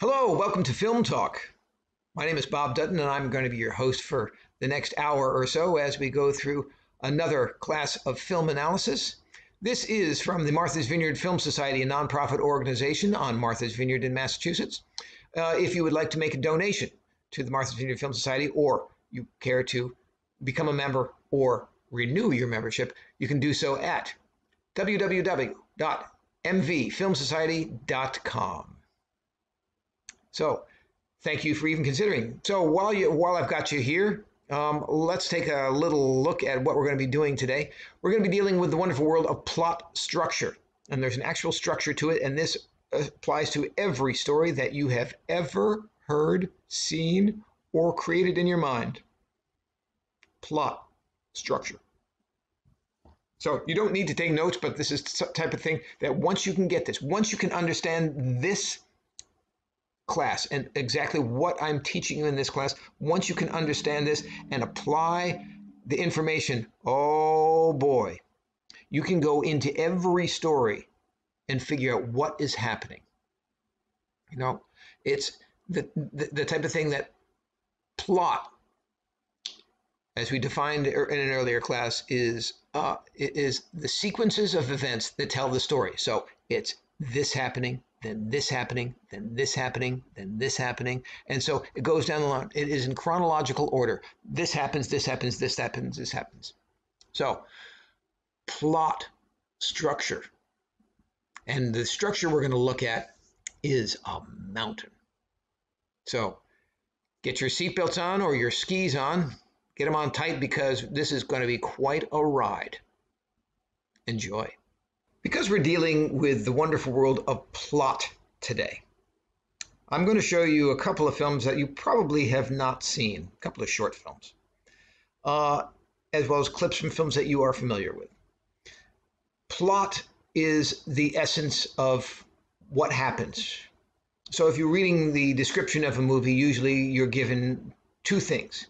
Hello, welcome to Film Talk. My name is Bob Dutton, and I'm going to be your host for the next hour or so as we go through another class of film analysis. This is from the Martha's Vineyard Film Society, a nonprofit organization on Martha's Vineyard in Massachusetts. Uh, if you would like to make a donation to the Martha's Vineyard Film Society, or you care to become a member or renew your membership, you can do so at www.mvfilmsociety.com. So, thank you for even considering. So, while you while I've got you here, um, let's take a little look at what we're going to be doing today. We're going to be dealing with the wonderful world of plot structure, and there's an actual structure to it, and this applies to every story that you have ever heard, seen, or created in your mind. Plot structure. So you don't need to take notes, but this is the type of thing that once you can get this, once you can understand this class and exactly what I'm teaching you in this class, once you can understand this and apply the information, oh boy, you can go into every story and figure out what is happening. You know, it's the, the, the type of thing that plot, as we defined in an earlier class, is uh, is the sequences of events that tell the story. So it's this happening, then this happening, then this happening, then this happening. And so it goes down the line. It is in chronological order. This happens, this happens, this happens, this happens. So plot structure. And the structure we're going to look at is a mountain. So get your seatbelts on or your skis on. Get them on tight because this is going to be quite a ride. Enjoy. Because we're dealing with the wonderful world of plot today, I'm going to show you a couple of films that you probably have not seen, a couple of short films, uh, as well as clips from films that you are familiar with. Plot is the essence of what happens. So if you're reading the description of a movie, usually you're given two things,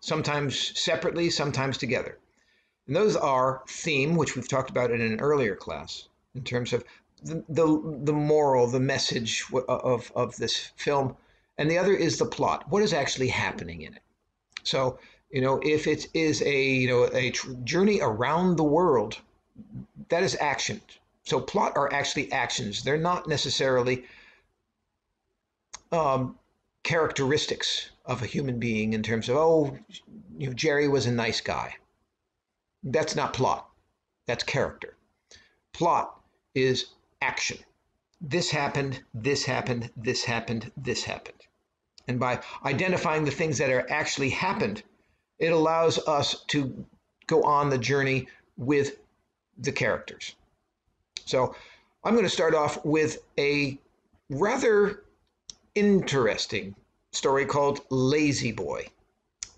sometimes separately, sometimes together. And those are theme, which we've talked about in an earlier class, in terms of the, the, the moral, the message of, of this film. And the other is the plot. What is actually happening in it? So, you know, if it is a, you know, a journey around the world, that is action. So plot are actually actions. They're not necessarily um, characteristics of a human being in terms of, oh, you know, Jerry was a nice guy. That's not plot. That's character. Plot is action. This happened, this happened, this happened, this happened. And by identifying the things that are actually happened, it allows us to go on the journey with the characters. So I'm going to start off with a rather interesting story called Lazy Boy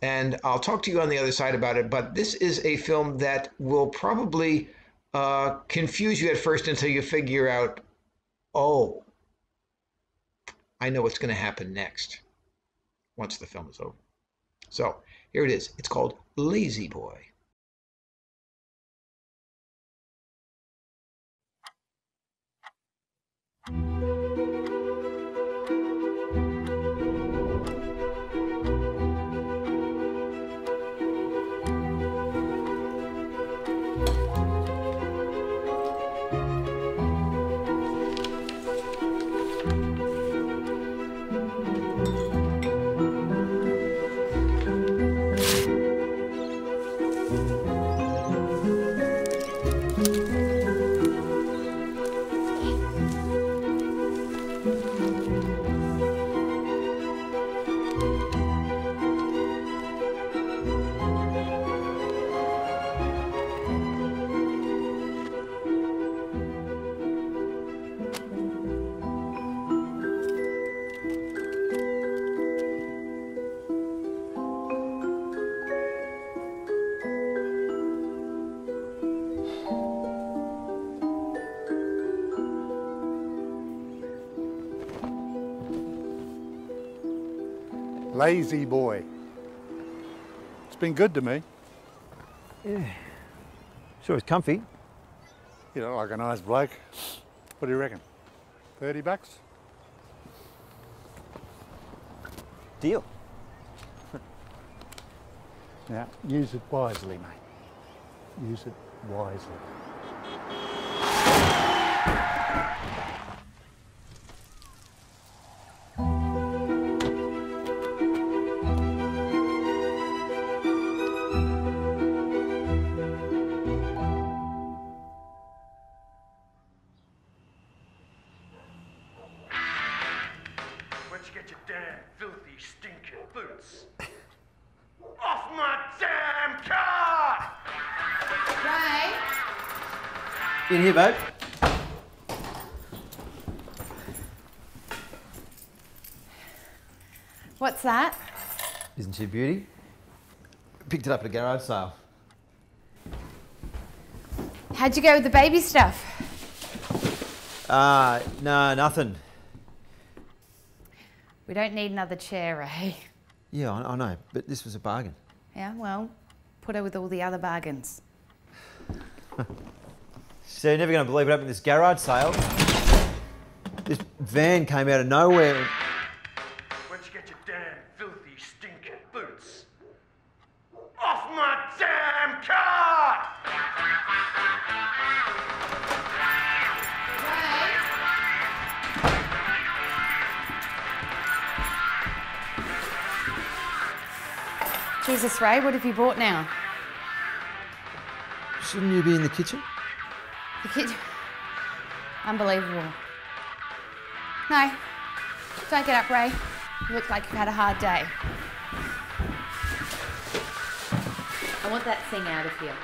and I'll talk to you on the other side about it. But this is a film that will probably uh, confuse you at first until you figure out, oh, I know what's going to happen next once the film is over. So here it is. It's called Lazy Boy. Lazy boy. It's been good to me. Yeah. Sure it's comfy. You know, like a nice bloke. What do you reckon? 30 bucks? Deal. Now, use it wisely, mate. Use it wisely. Here, babe. What's that? Isn't she a beauty? Picked it up at a garage sale. How'd you go with the baby stuff? Uh, no, nothing. We don't need another chair, Ray. Yeah, I, I know, but this was a bargain. Yeah, well, put her with all the other bargains. So you're never going to believe it happened at this garage sale. This van came out of nowhere. and- Where'd you get your damn filthy, stinking boots? Off my damn car! Jesus, Ray, what have you bought now? Shouldn't you be in the kitchen? Unbelievable. No, don't get up, Ray. You look like you've had a hard day. I want that thing out of here.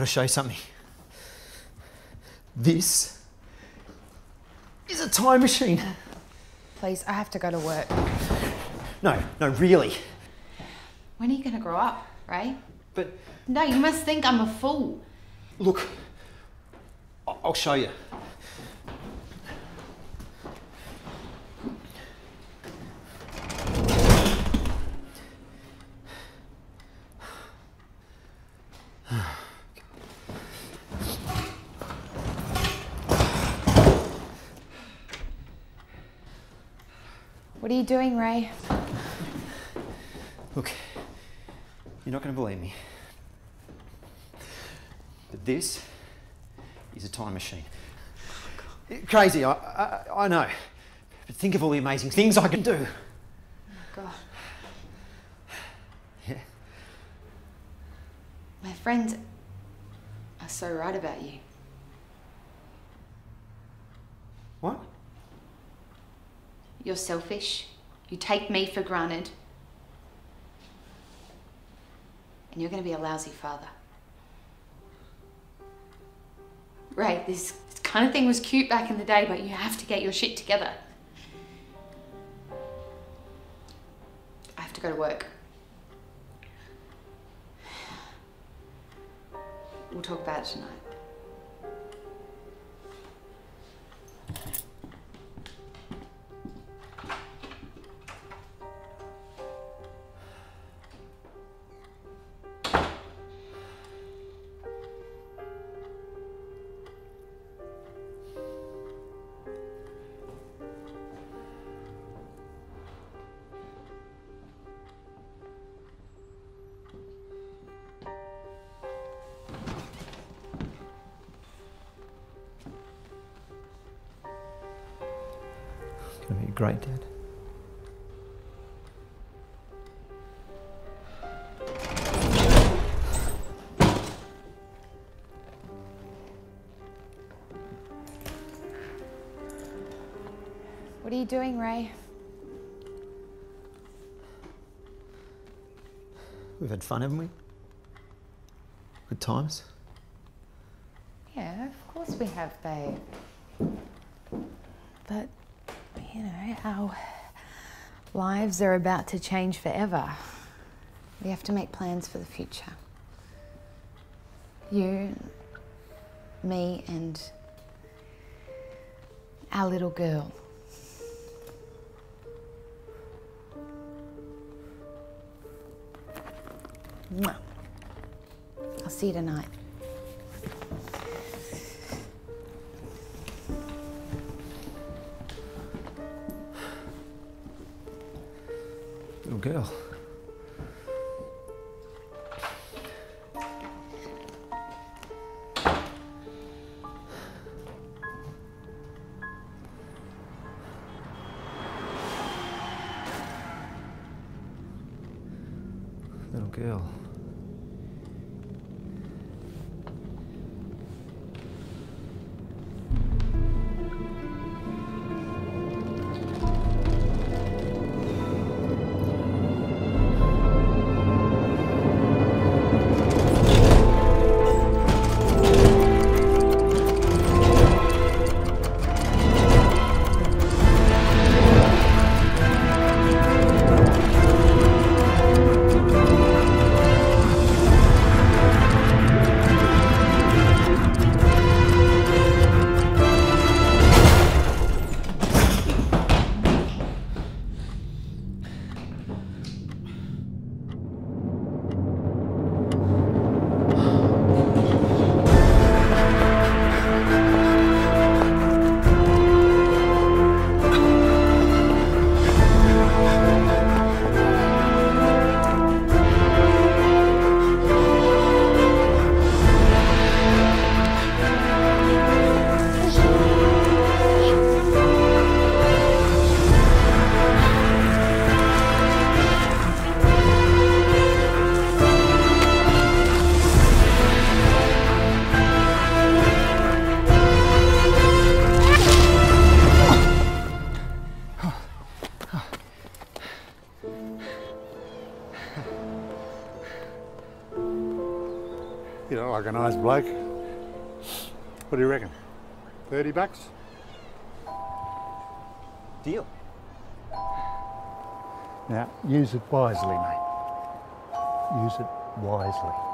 I've got to show you something. This is a time machine. Please, I have to go to work. No, no, really. When are you going to grow up, Ray? But No, you must think I'm a fool. look, I'll show you. What are you doing, Ray? Look, you're not going to believe me. But this is a time machine. Crazy, I, I, I know. But think of all the amazing things I can do. Oh God. Yeah. My friends are so right about you. You're selfish. You take me for granted. And you're going to be a lousy father. Ray, this kind of thing was cute back in the day, but you have to get your shit together. I have to go to work. We'll talk about it tonight. Doing, Ray? We've had fun, haven't we? Good times. Yeah, of course we have, babe. But, you know, our lives are about to change forever. We have to make plans for the future. You, me, and our little girl. I'll see you tonight. Little girl. Bloke. What do you reckon? 30 bucks? Deal. Now, use it wisely, mate. Use it wisely.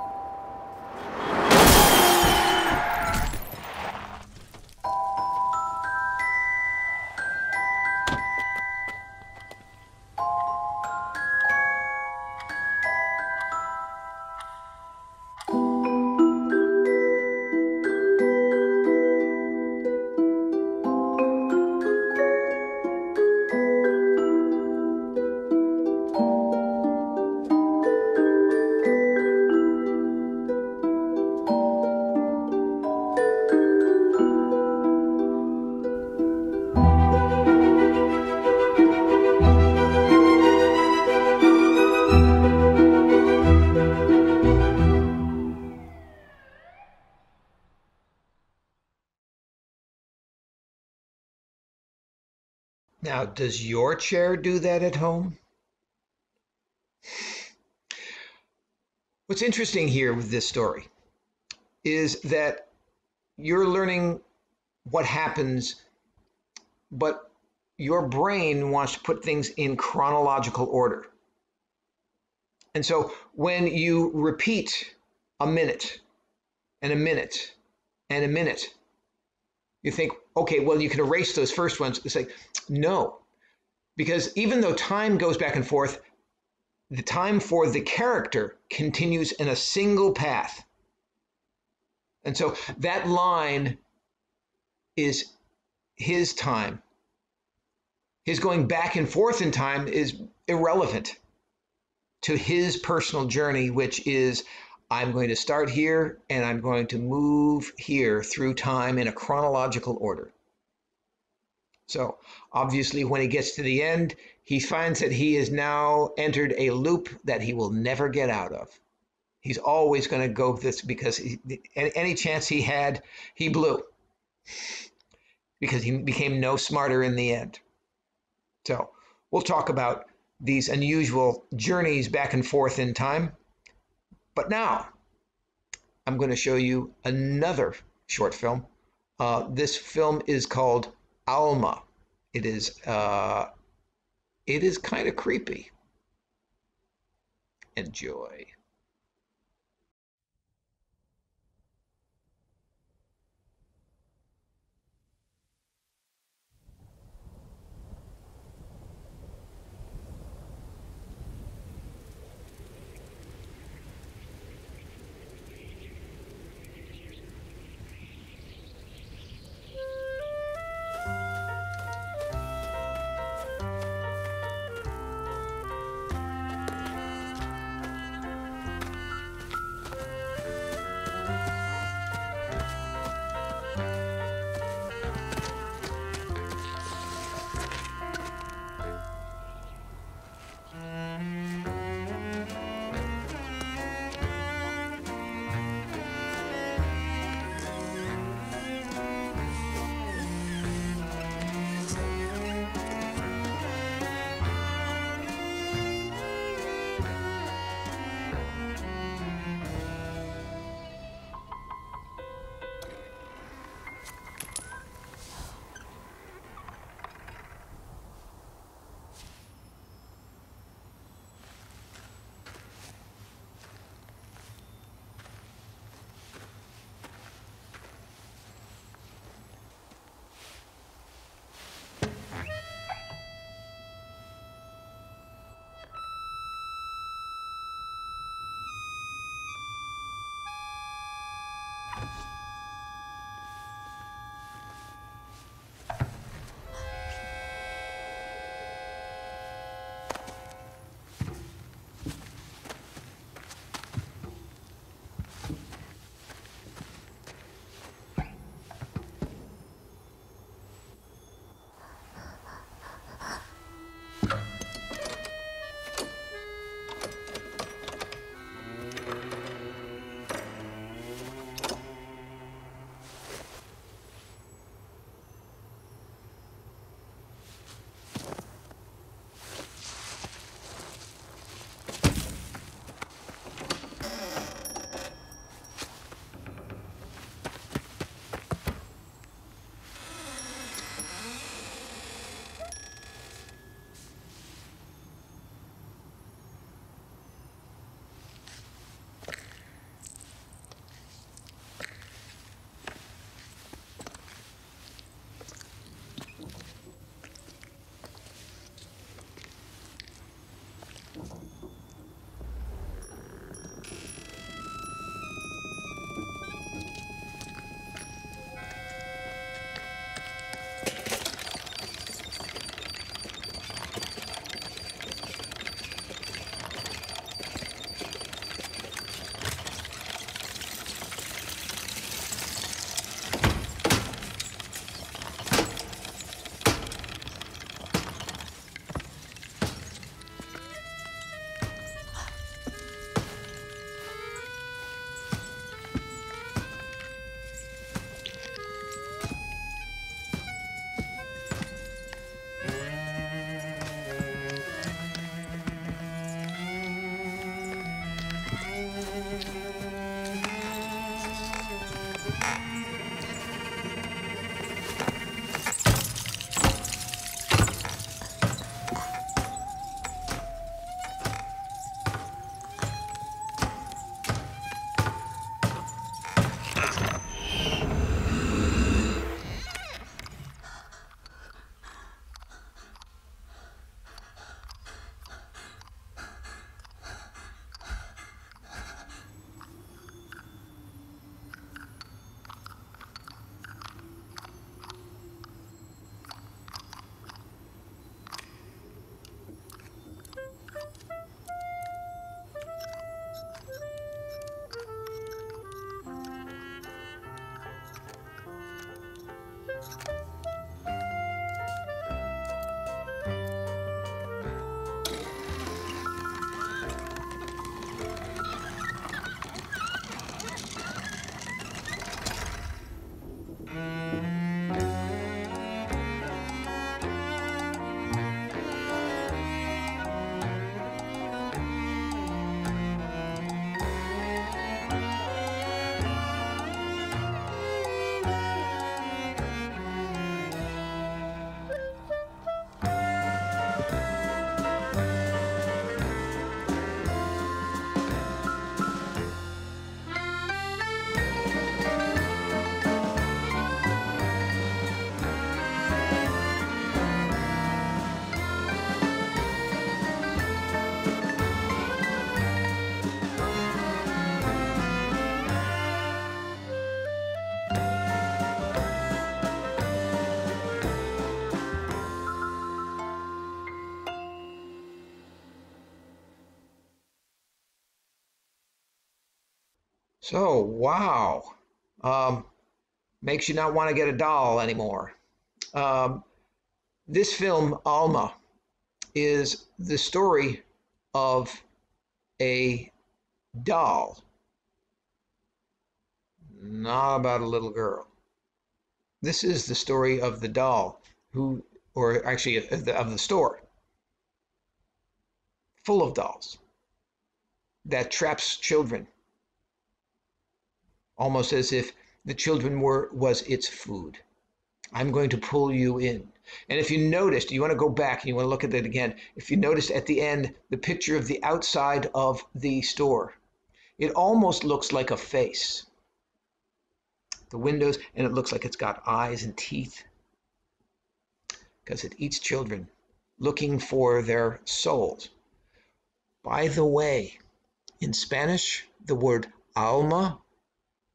Now, does your chair do that at home? What's interesting here with this story is that you're learning what happens, but your brain wants to put things in chronological order. And so when you repeat a minute and a minute and a minute, you think, okay, well, you can erase those first ones. It's like, no, because even though time goes back and forth, the time for the character continues in a single path. And so that line is his time. His going back and forth in time is irrelevant to his personal journey, which is I'm going to start here and I'm going to move here through time in a chronological order. So obviously, when he gets to the end, he finds that he has now entered a loop that he will never get out of. He's always going to go this because he, any chance he had, he blew because he became no smarter in the end. So we'll talk about these unusual journeys back and forth in time. But now I'm going to show you another short film. Uh, this film is called Alma. It is uh, it is kind of creepy. Enjoy. So, wow. Um, makes you not want to get a doll anymore. Um, this film, Alma, is the story of a doll, not about a little girl. This is the story of the doll who, or actually of the, of the store, full of dolls that traps children, almost as if the children were was its food. I'm going to pull you in. And if you noticed, you want to go back and you want to look at it again. If you noticed at the end, the picture of the outside of the store, it almost looks like a face. The windows, and it looks like it's got eyes and teeth because it eats children looking for their souls. By the way, in Spanish, the word alma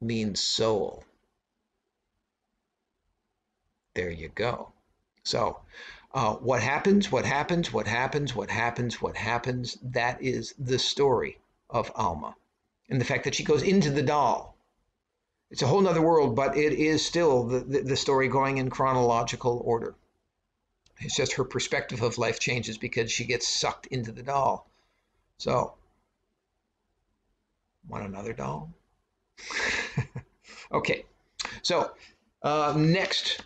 means soul. There you go. So, uh, what happens, what happens, what happens, what happens, what happens, that is the story of Alma. And the fact that she goes into the doll. It's a whole other world, but it is still the, the, the story going in chronological order. It's just her perspective of life changes because she gets sucked into the doll. So, want another doll? okay, so uh, next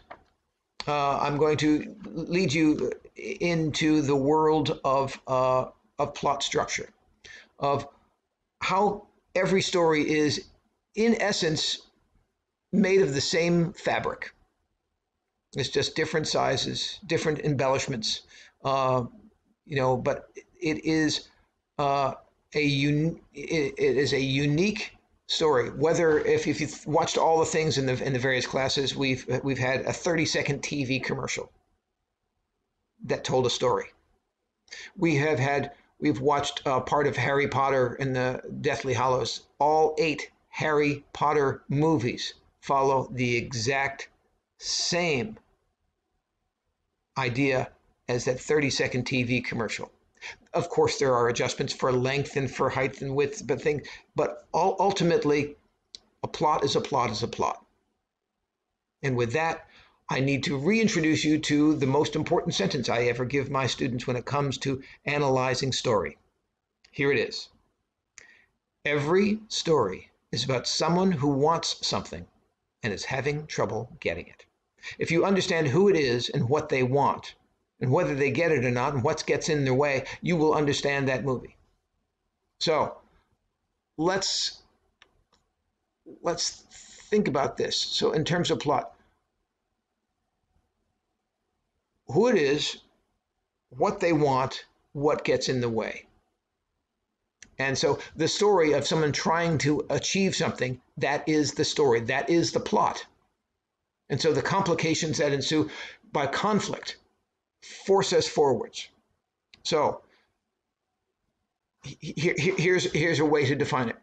uh, I'm going to lead you into the world of, uh, of plot structure, of how every story is, in essence, made of the same fabric. It's just different sizes, different embellishments, uh, you know, but it is uh, a un- it, it is a unique story. Whether if, if you've watched all the things in the in the various classes, we've we've had a 30 second TV commercial that told a story. We have had we've watched uh, part of Harry Potter and the Deathly Hallows. All eight Harry Potter movies follow the exact same idea as that 30 second TV commercial. Of course, there are adjustments for length and for height and width, but thing, but ultimately, a plot is a plot is a plot. And with that, I need to reintroduce you to the most important sentence I ever give my students when it comes to analyzing story. Here it is. Every story is about someone who wants something and is having trouble getting it. If you understand who it is and what they want, and whether they get it or not and what gets in their way, you will understand that movie. So let's let's think about this. So in terms of plot, who it is, what they want, what gets in the way. And so the story of someone trying to achieve something, that is the story, that is the plot. And so the complications that ensue by conflict force us forwards. So here, here's, here's a way to define it.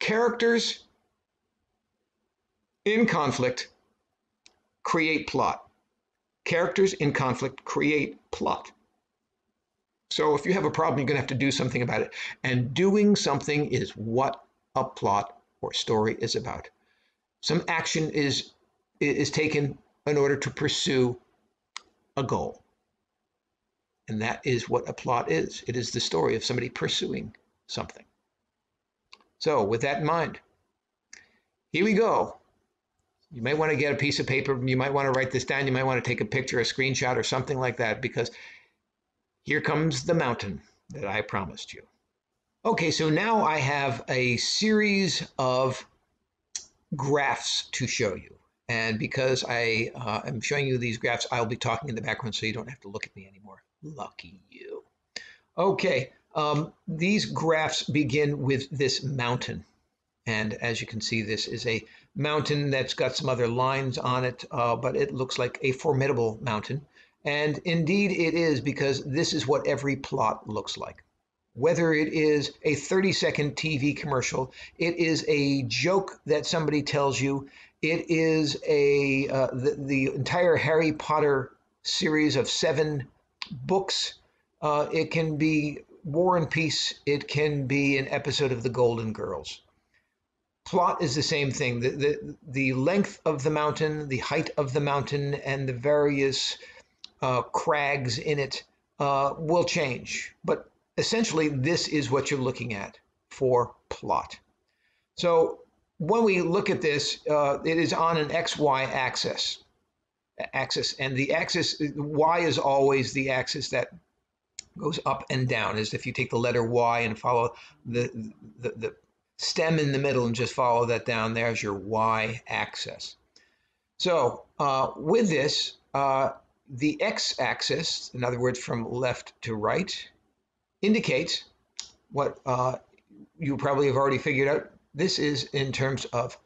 Characters in conflict create plot. Characters in conflict create plot. So if you have a problem, you're going to have to do something about it. And doing something is what a plot or story is about. Some action is is taken in order to pursue a goal. And that is what a plot is it is the story of somebody pursuing something. So, with that in mind, here we go. You might want to get a piece of paper. You might want to write this down. You might want to take a picture, a screenshot, or something like that, because here comes the mountain that I promised you. Okay, so now I have a series of graphs to show you. And because I uh, am showing you these graphs, I'll be talking in the background so you don't have to look at me anymore. Lucky you. Okay, um, these graphs begin with this mountain. And as you can see, this is a mountain that's got some other lines on it, uh, but it looks like a formidable mountain. And indeed it is because this is what every plot looks like. Whether it is a 30 second TV commercial, it is a joke that somebody tells you, it is a uh, the, the entire Harry Potter series of seven books. Uh, it can be War and Peace. It can be an episode of The Golden Girls. plot is the same thing. The, the, the length of the mountain, the height of the mountain, and the various uh, crags in it uh, will change. But essentially, this is what you're looking at for plot. So when we look at this, uh, it is on an XY axis. Axis, and the axis Y is always the axis that goes up and down. As if you take the letter Y and follow the the, the stem in the middle and just follow that down. There's your Y axis. So uh, with this, uh, the X axis, in other words, from left to right, indicates what uh, you probably have already figured out. This is in terms of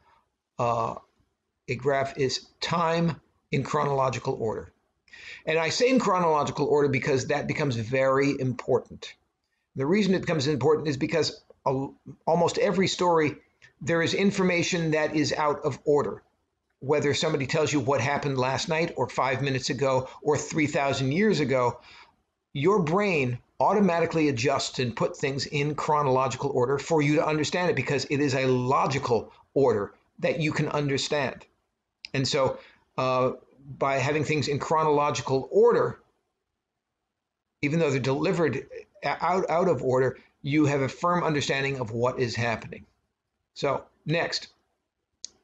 uh, a graph is time in chronological order. And I say in chronological order because that becomes very important. The reason it becomes important is because almost every story, there is information that is out of order. Whether somebody tells you what happened last night or five minutes ago or 3,000 years ago, your brain automatically adjusts and put things in chronological order for you to understand it because it is a logical order that you can understand. And so, uh, by having things in chronological order, even though they're delivered out, out of order, you have a firm understanding of what is happening. So, next,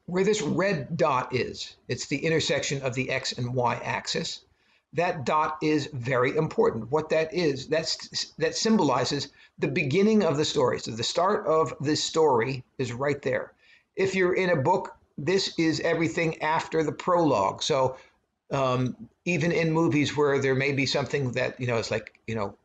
where this red dot is, it's the intersection of the x and y axis. That dot is very important. What that is, that's, that symbolizes the beginning of the story. So the start of the story is right there. If you're in a book, this is everything after the prologue. So um, even in movies where there may be something that, you know, it's like, you know,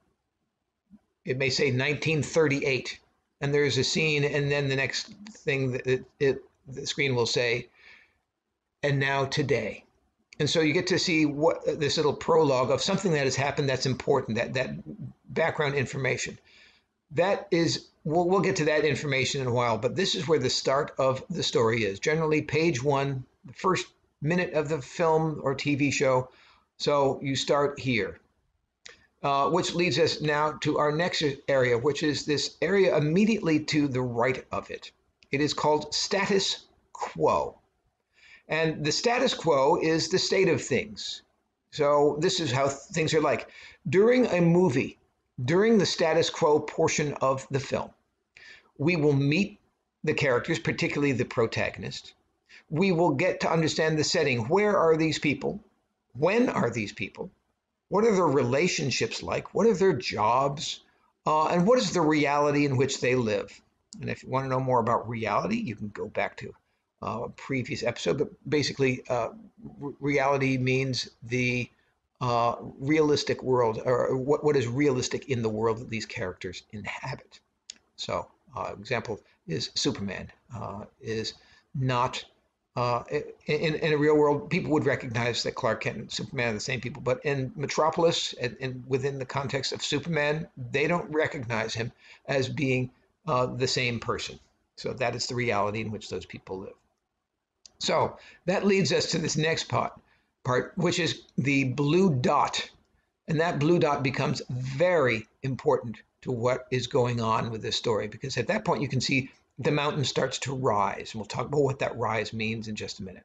it may say 1938 and there's a scene and then the next thing that it, it, the screen will say and now today and so you get to see what this little prologue of something that has happened that's important that that background information that is we'll, we'll get to that information in a while but this is where the start of the story is generally page one the first minute of the film or tv show so you start here uh, which leads us now to our next area, which is this area immediately to the right of it. It is called status quo. And the status quo is the state of things. So this is how things are like. During a movie, during the status quo portion of the film, we will meet the characters, particularly the protagonist. We will get to understand the setting. Where are these people? When are these people? What are their relationships like? What are their jobs? Uh, and what is the reality in which they live? And if you want to know more about reality, you can go back to uh, previous episode. But basically, uh, reality means the uh, realistic world, or what, what is realistic in the world that these characters inhabit. So, uh, example is Superman uh, is not uh, in, in a real world, people would recognize that Clark Kent and Superman are the same people. But in Metropolis and, and within the context of Superman, they don't recognize him as being the same person. So that is the reality in which those people live. So that leads us to this next part, part which is the blue dot. And that blue dot becomes very important to what is going on with this story because at that point you can see the mountain starts to rise. And we'll talk about what that rise means in just a minute.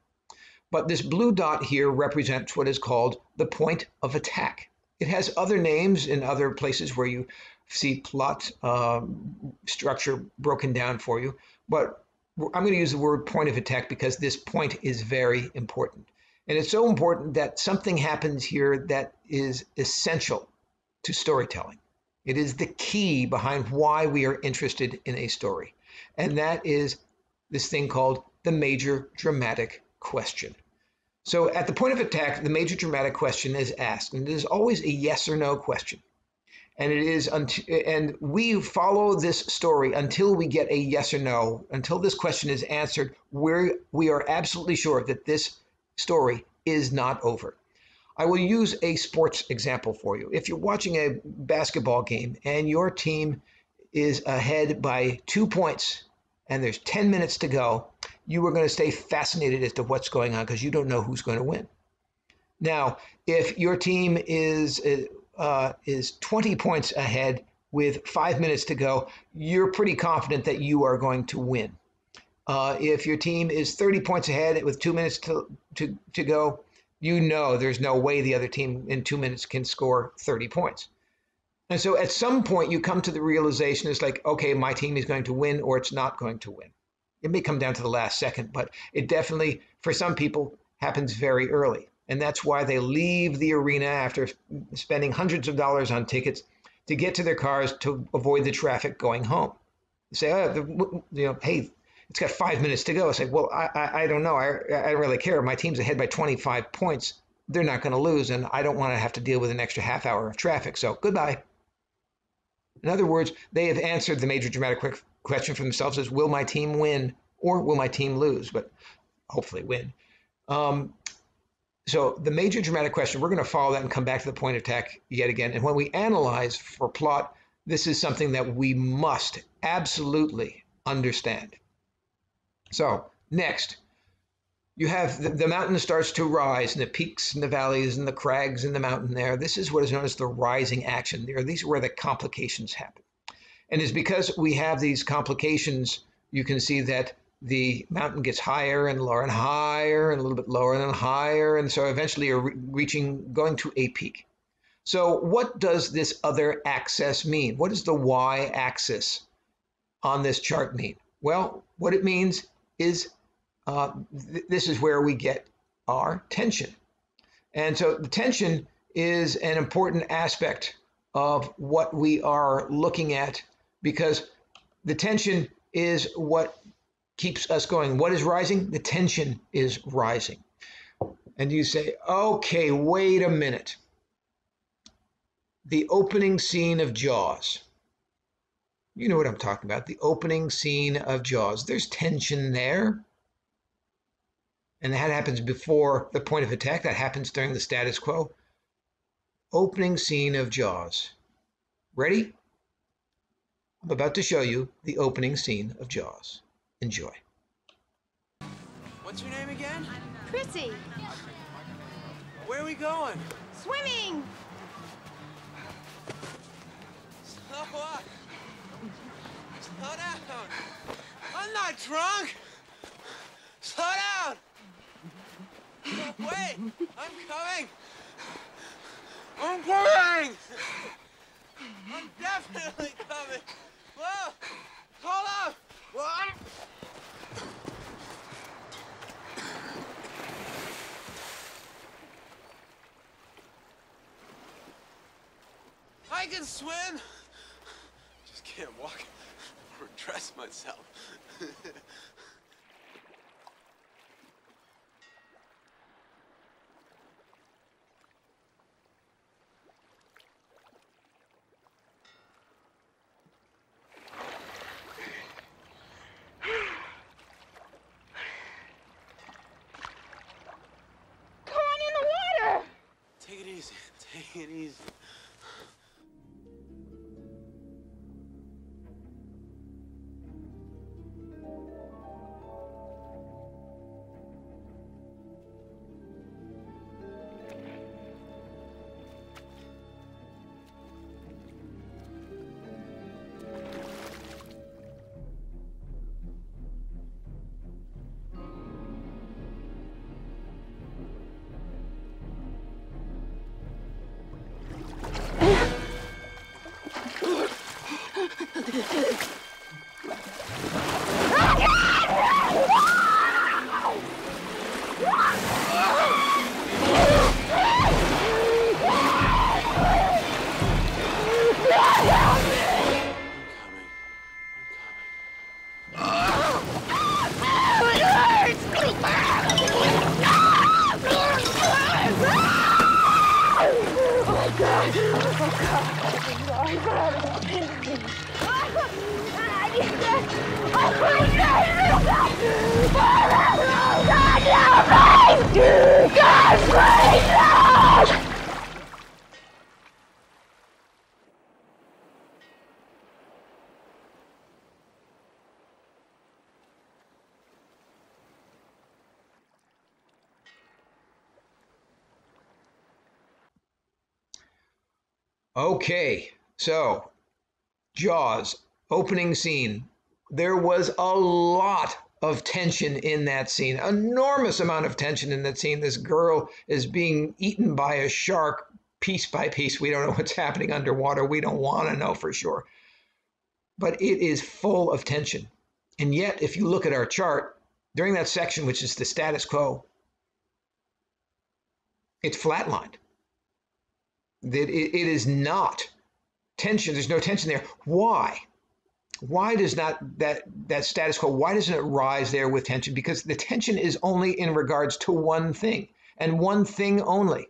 But this blue dot here represents what is called the point of attack. It has other names in other places where you see plot um, structure broken down for you. But I'm going to use the word point of attack because this point is very important. And it's so important that something happens here that is essential to storytelling. It is the key behind why we are interested in a story and that is this thing called the major dramatic question. So at the point of attack, the major dramatic question is asked, and it is always a yes or no question. And it is and we follow this story until we get a yes or no, until this question is answered, where we are absolutely sure that this story is not over. I will use a sports example for you. If you're watching a basketball game and your team is ahead by two points and there's 10 minutes to go, you are going to stay fascinated as to what's going on because you don't know who's going to win. Now, if your team is uh, uh, is 20 points ahead with five minutes to go, you're pretty confident that you are going to win. Uh, if your team is 30 points ahead with two minutes to, to, to go, you know there's no way the other team in two minutes can score 30 points. And so at some point, you come to the realization it's like, okay, my team is going to win or it's not going to win. It may come down to the last second, but it definitely, for some people, happens very early. And that's why they leave the arena after spending hundreds of dollars on tickets to get to their cars to avoid the traffic going home. They say, oh, the, you know, hey, it's got five minutes to go. It's like, well, I, I, I don't know. I, I don't really care. My team's ahead by 25 points. They're not going to lose, and I don't want to have to deal with an extra half hour of traffic. So goodbye. In other words, they have answered the major dramatic question for themselves is will my team win or will my team lose? But hopefully win. Um, so the major dramatic question, we're going to follow that and come back to the point of attack yet again. And when we analyze for plot, this is something that we must absolutely understand. So next, you have the, the, mountain starts to rise and the peaks and the valleys and the crags in the mountain there. This is what is known as the rising action. There, these are where the complications happen. And it's because we have these complications, you can see that the mountain gets higher and lower and higher and a little bit lower and higher. And so eventually you're re- reaching, going to a peak. So what does this other axis mean? What does the y-axis on this chart mean? Well, what it means is uh, th- this is where we get our tension. And so the tension is an important aspect of what we are looking at because the tension is what keeps us going. What is rising? The tension is rising. And you say, okay, wait a minute. The opening scene of Jaws. You know what I'm talking about. The opening scene of Jaws. There's tension there. And that happens before the point of attack. That happens during the status quo. Opening scene of Jaws. Ready? I'm about to show you the opening scene of Jaws. Enjoy. What's your name again? Chrissy, Where are we going? swimming! Slow up. Slow down. I'm not drunk. Slow down. Wait, I'm coming. I'm coming. I'm definitely coming. Whoa, hold up. I can swim. Just can't walk or dress myself. Okay, so Jaws opening scene. There was a lot of tension in that scene. Enormous amount of tension in that scene. This girl is being eaten by a shark piece by piece. We don't know what's happening underwater. We don't want to know for sure. But it is full of tension. And yet, if you look at our chart, during that section, which is the status quo, it's flatlined. That it, it is not tension. There's no tension there. Why? Why does not that that status quo? Why doesn't it rise there with tension? Because the tension is only in regards to one thing and one thing only.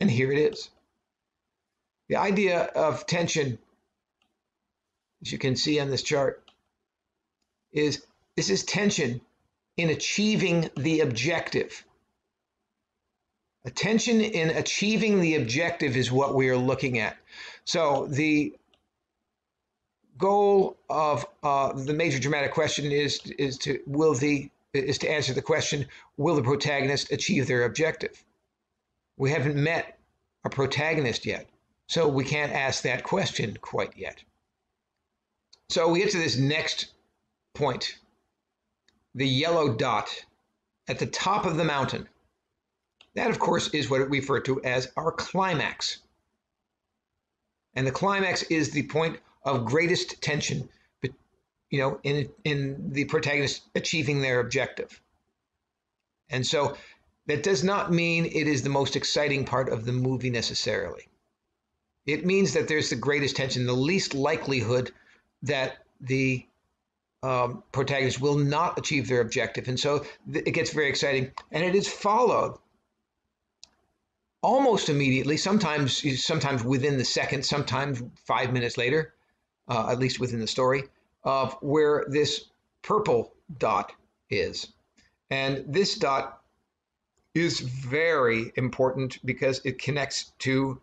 And here it is. The idea of tension, as you can see on this chart, is this is tension in achieving the objective. Attention in achieving the objective is what we are looking at. So the goal of uh, the major dramatic question is is to will the is to answer the question will the protagonist achieve their objective? We haven't met a protagonist yet so we can't ask that question quite yet. So we get to this next point. The yellow dot at the top of the mountain that of course is what we refer to as our climax and the climax is the point of greatest tension, you know, in in the protagonist achieving their objective. And so that does not mean it is the most exciting part of the movie necessarily. It means that there's the greatest tension, the least likelihood that the um, protagonist will not achieve their objective. And so th- it gets very exciting. And it is followed almost immediately, sometimes sometimes within the second, sometimes five minutes later, uh, at least within the story, of where this purple dot is. And this dot is very important because it connects to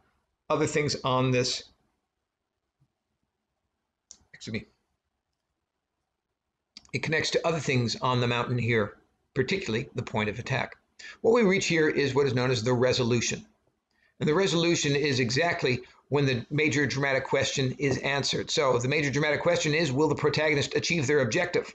other things on this. Excuse me. It connects to other things on the mountain here, particularly the point of attack. What we reach here is what is known as the resolution. And the resolution is exactly when the major dramatic question is answered. So the major dramatic question is Will the protagonist achieve their objective?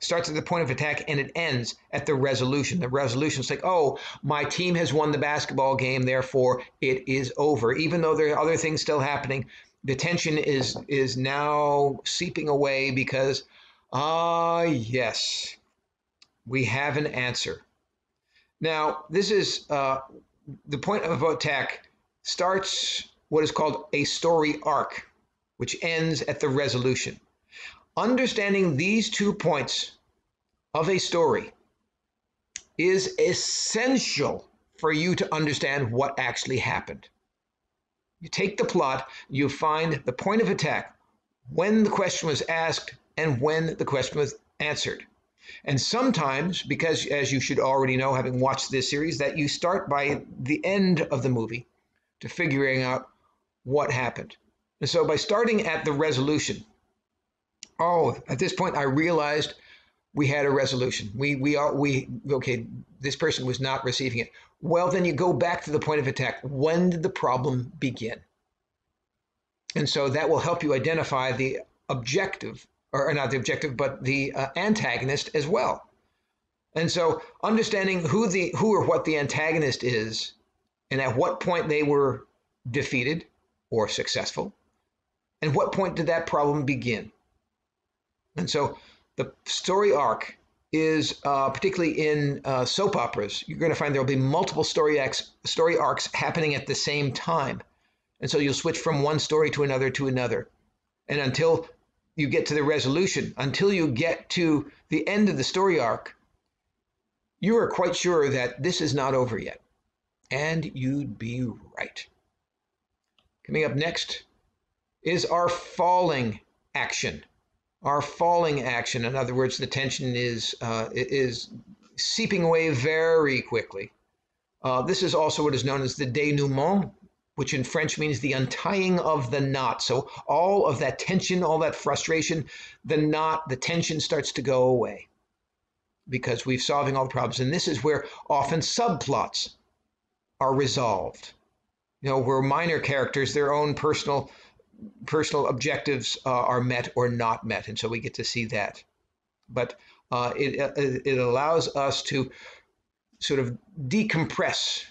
Starts at the point of attack and it ends at the resolution. The resolution is like, oh, my team has won the basketball game, therefore it is over. Even though there are other things still happening, the tension is is now seeping away because ah yes, we have an answer. Now this is uh, the point of attack starts what is called a story arc, which ends at the resolution. Understanding these two points of a story is essential for you to understand what actually happened. You take the plot, you find the point of attack, when the question was asked, and when the question was answered. And sometimes, because as you should already know, having watched this series, that you start by the end of the movie to figuring out what happened. And so by starting at the resolution, oh, at this point I realized we had a resolution. We we are we okay, this person was not receiving it. Well, then you go back to the point of attack. When did the problem begin? And so that will help you identify the objective, or not the objective, but the uh, antagonist as well. And so understanding who the who or what the antagonist is, and at what point they were defeated, or successful? And what point did that problem begin? And so the story arc is uh, particularly in uh, soap operas, you're going to find there will be multiple story arcs, story arcs happening at the same time. And so you'll switch from one story to another to another. And until you get to the resolution, until you get to the end of the story arc, you are quite sure that this is not over yet. And you'd be right. Coming up next is our falling action. Our falling action, in other words, the tension is uh, is seeping away very quickly. Uh, this is also what is known as the denouement, which in French means the untying of the knot. So all of that tension, all that frustration, the knot, the tension starts to go away because we've solving all the problems. And this is where often subplots are resolved you know, where minor characters, their own personal personal objectives uh, are met or not met, and so we get to see that. But Uh, it, uh, it allows us to sort of decompress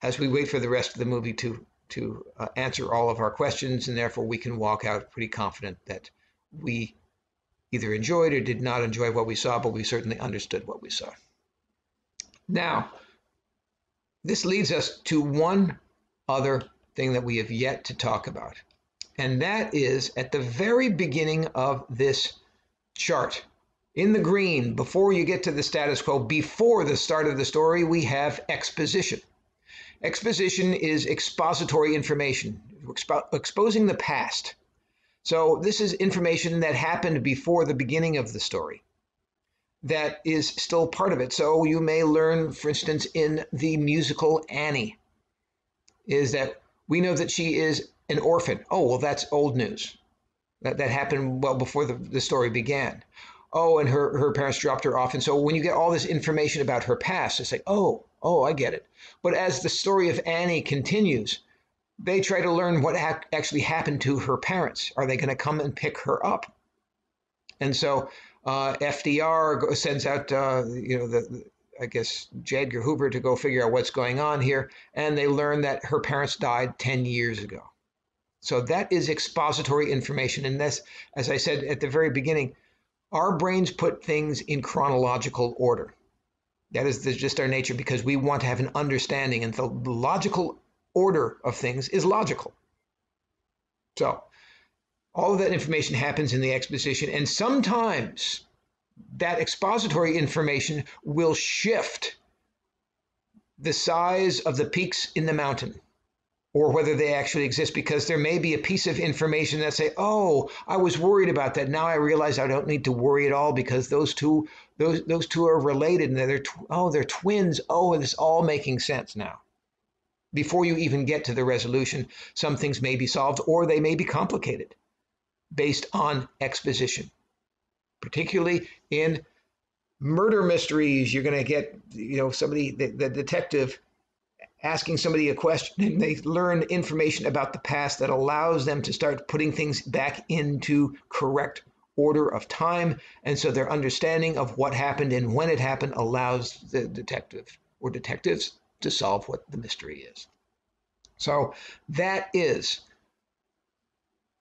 as we wait for the rest of the movie to to uh, answer all of our questions, and therefore we can walk out pretty confident that we either enjoyed or did not enjoy what we saw, but we certainly understood what we saw. Now, this leads us to one other thing that we have yet to talk about, and that is at the very beginning of this chart. In the green, before you get to the status quo, before the start of the story, we have exposition. Exposition is expository information, expo- exposing the past. So, this is information that happened before the beginning of the story that is still part of it. So, you may learn, for instance, in the musical Annie, is that we know that she is an orphan. Oh, well, that's old news. That, that happened well before the, the story began. Oh, and her, her parents dropped her off. And so, when you get all this information about her past, it's like, oh, Oh, I get it. But as the story of Annie continues, they try to learn what ha- actually happened to her parents. Are they going to come and pick her up? And so uh, FDR sends out, uh, you know, the, the I guess J. Hoover to go figure out what's going on here, and they learn that her parents died 10 years ago. So that is expository information. And this, as I said at the very beginning, our brains put things in chronological order. That is just our nature because we want to have an understanding, and the logical order of things is logical. So, all of that information happens in the exposition, and sometimes that expository information will shift the size of the peaks in the mountain or whether they actually exist because there may be a piece of information that say oh i was worried about that. Now i realize i don't need to worry at all because those two those those two are related and they're tw- oh they're twins. Oh it's all making sense now. Before you even get to the resolution some things may be solved or they may be complicated based on exposition. Particularly in murder mysteries you're going to get you know somebody the, the detective asking somebody a question and they learn information about the past that allows them to start putting things back into correct order of time. And so their understanding of what happened and when it happened allows the detective or detectives to solve what the mystery is. So that is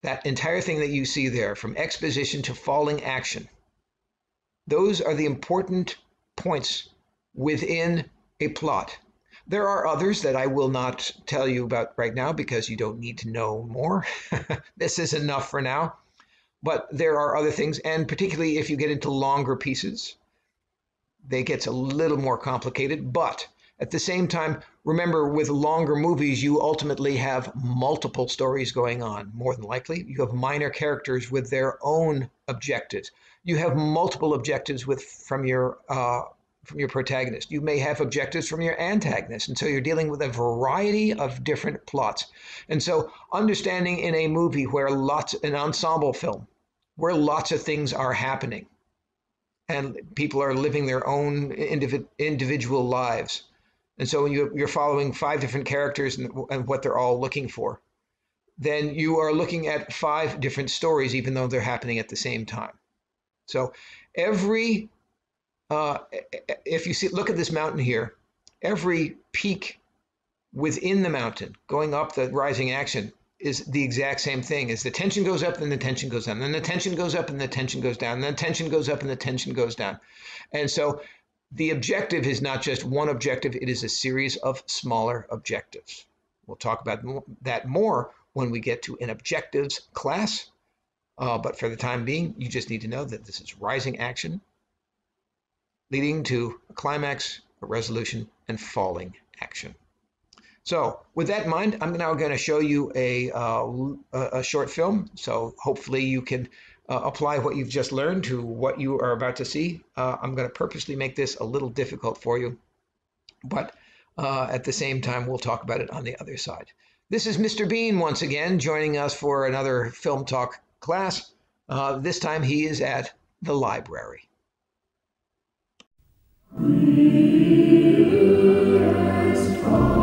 that entire thing that you see there from exposition to falling action. Those are the important points within a plot. There are others that I will not tell you about right now because you don't need to know more. this is enough for now. But there are other things, and particularly if you get into longer pieces, they gets a little more complicated. But at the same time, remember with longer movies, you ultimately have multiple stories going on. More than likely, you have minor characters with their own objectives. You have multiple objectives with from your uh, from your protagonist. You may have objectives from your antagonist. And so you're dealing with a variety of different plots. And so understanding in a movie where lots, an ensemble film, where lots of things are happening and people are living their own individ, individual lives. And so when you, you're following five different characters and, and what they're all looking for, then you are looking at five different stories, even though they're happening at the same time. So every uh, if you see, look at this mountain here, every peak within the mountain going up the rising action is the exact same thing. As the tension goes up, then the tension goes down. Then the tension goes up and the tension goes down. Then the tension goes up and the tension goes down. And so the objective is not just one objective, it is a series of smaller objectives. We'll talk about that more when we get to an objectives class. Uh, but for the time being, you just need to know that this is rising action leading to a climax, a resolution, and falling action. So, with that in mind, I'm now going to show you a, uh, a short film. So, hopefully, you can uh, apply what you've just learned to what you are about to see. Uh, I'm going to purposely make this a little difficult for you, but uh, at the same time, we'll talk about it on the other side. This is Mr. Bean once again joining us for another film talk class. Uh, this time, he is at the library. Oh,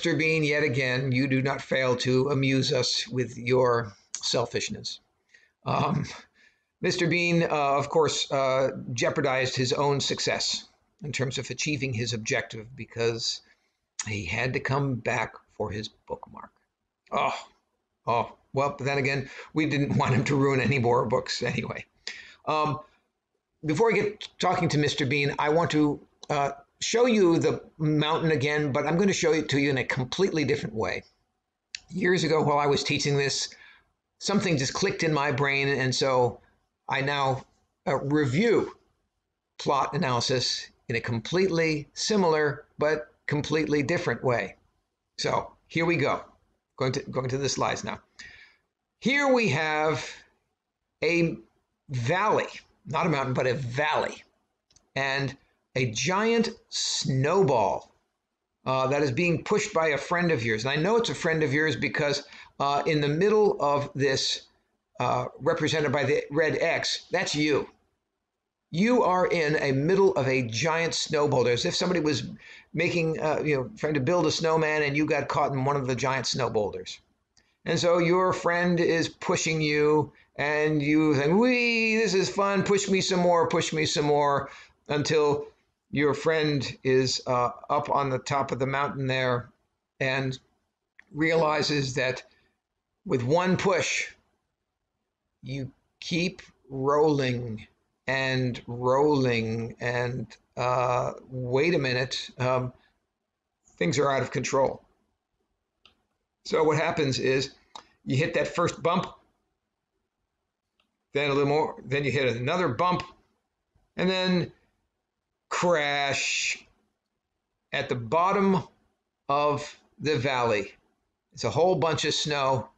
Mr. Bean, yet again, you do not fail to amuse us with your selfishness. Um, Mr. Bean, uh, of course, uh, jeopardized his own success in terms of achieving his objective because he had to come back for his bookmark. Oh, oh, well, then again, we didn't want him to ruin any more books anyway. Um, before I get talking to Mr. Bean, I want to uh, show you the mountain again, but I'm going to show it to you in a completely different way. Years ago, while I was teaching this, something just clicked in my brain, and so I now uh, review plot analysis in a completely similar but completely different way. So here we go. Going to going to the slides now. Here we have a valley, not a mountain, but a valley, and a giant snowball uh, that is being pushed by a friend of yours. And I know it's a friend of yours because uh, in the middle of this, uh, represented by the red X, that's you. You are in a middle of a giant snowball. as if somebody was making, uh, you know, trying to build a snowman and you got caught in one of the giant snow boulders. And so your friend is pushing you, and you think, "Wee, this is fun. Push me some more. Push me some more," until your friend is uh, up on the top of the mountain there, and realizes that with one push, you keep rolling and rolling, and uh, wait a minute, um, things are out of control. So what happens is you hit that first bump, then a little more, then you hit another bump, and then crash at the bottom of the valley. It's a whole bunch of snow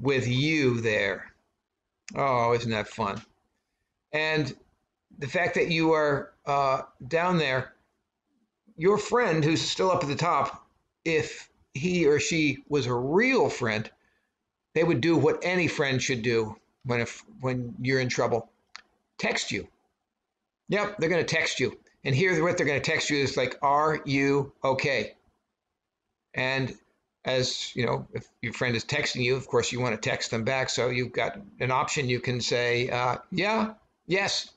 with you there. Oh, isn't that fun? And the fact that you are uh, down there, your friend who's still up at the top, if he or she was a real friend, they would do what any friend should do when if when you're in trouble. Text you. Yep, they're going to text you. And here what they're going to text you is like, "Are you okay?" And as you know, if your friend is texting you, of course you want to text them back. So you've got an option. You can say, uh, "Yeah, yes,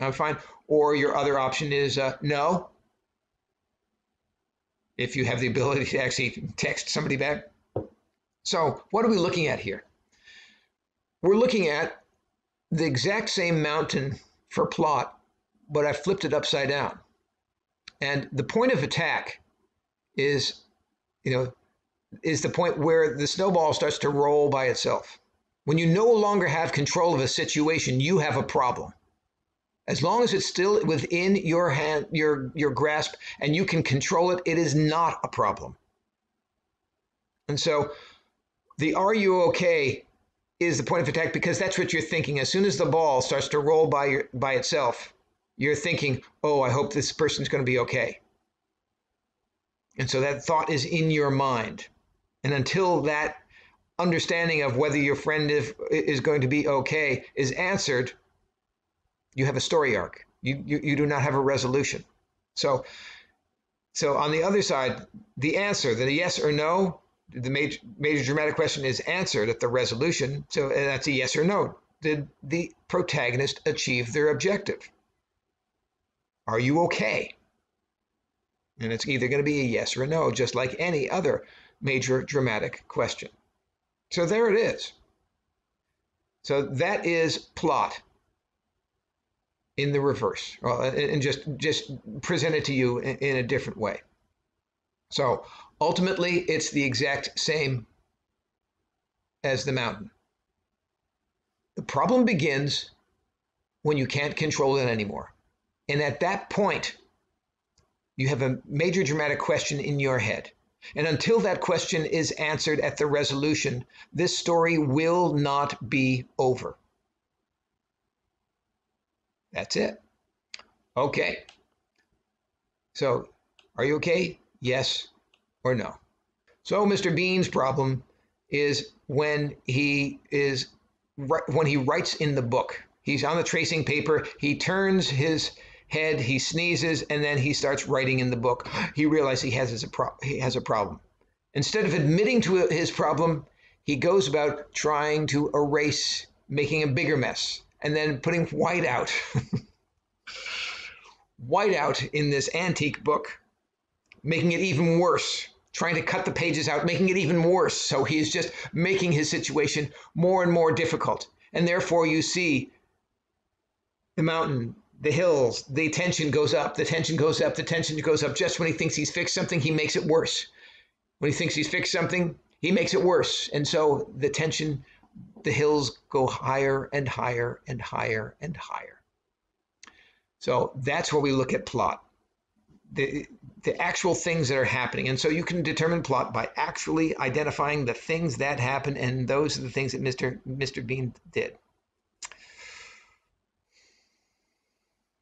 I'm fine," or your other option is uh, "No." If you have the ability to actually text somebody back. So what are we looking at here? We're looking at the exact same mountain for plot, but I flipped it upside down. And the point of attack is, you know, is the point where the snowball starts to roll by itself. When you no longer have control of a situation, you have a problem. As long as it's still within your hand, your your grasp, and you can control it, it is not a problem. And so, the "Are you okay?" is the point of attack because that's what you're thinking. As soon as the ball starts to roll by your, by itself, you're thinking, "Oh, I hope this person's going to be okay." And so that thought is in your mind. And until that understanding of whether your friend is, is going to be okay is answered, you have a story arc. You, you, you do not have a resolution. So, so on the other side, the answer, the yes or no, the major, major dramatic question is answered at the resolution. So that's a yes or no. Did the protagonist achieve their objective? Are you okay? And it's either going to be a yes or a no, just like any other major dramatic question. So there it is. So that is plot in the reverse, and just just present it to you in a different way. So ultimately, it's the exact same as the mountain. The problem begins when you can't control it anymore. And at that point, you have a major dramatic question in your head. And until that question is answered at the resolution, this story will not be over. That's it. Okay. So, are you okay? Yes or no? So, Mr. Bean's problem is when he is when he writes in the book. He's on the tracing paper. He turns his head, he sneezes, and then he starts writing in the book. He realizes he has a pro- he has a problem. Instead of admitting to his problem, he goes about trying to erase, making a bigger mess, and then putting white out. white out in this antique book, making it even worse, trying to cut the pages out, making it even worse. So he is just making his situation more and more difficult. And therefore, you see the mountain, the hills, the tension goes up, the tension goes up, the tension goes up. Just when he thinks he's fixed something, he makes it worse. When he thinks he's fixed something, he makes it worse. And so the tension, the hills go higher and higher and higher and higher. So that's where we look at plot. The, the actual things that are happening. And so you can determine plot by actually identifying the things that happen, and those are the things that Mr. Mr. Bean did.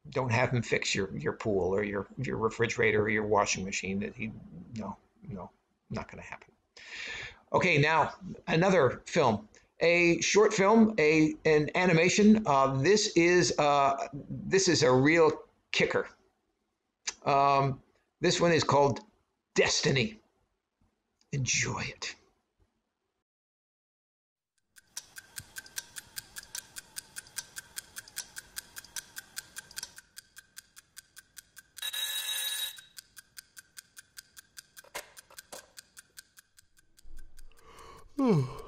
Don't have him fix your, your pool or your, your refrigerator or your washing machine. That he no, no, not gonna happen. Okay, now another film a short film, a an animation. Uh, this is uh, this is a real kicker. Um, this one is called Destiny. Enjoy it. Ooh.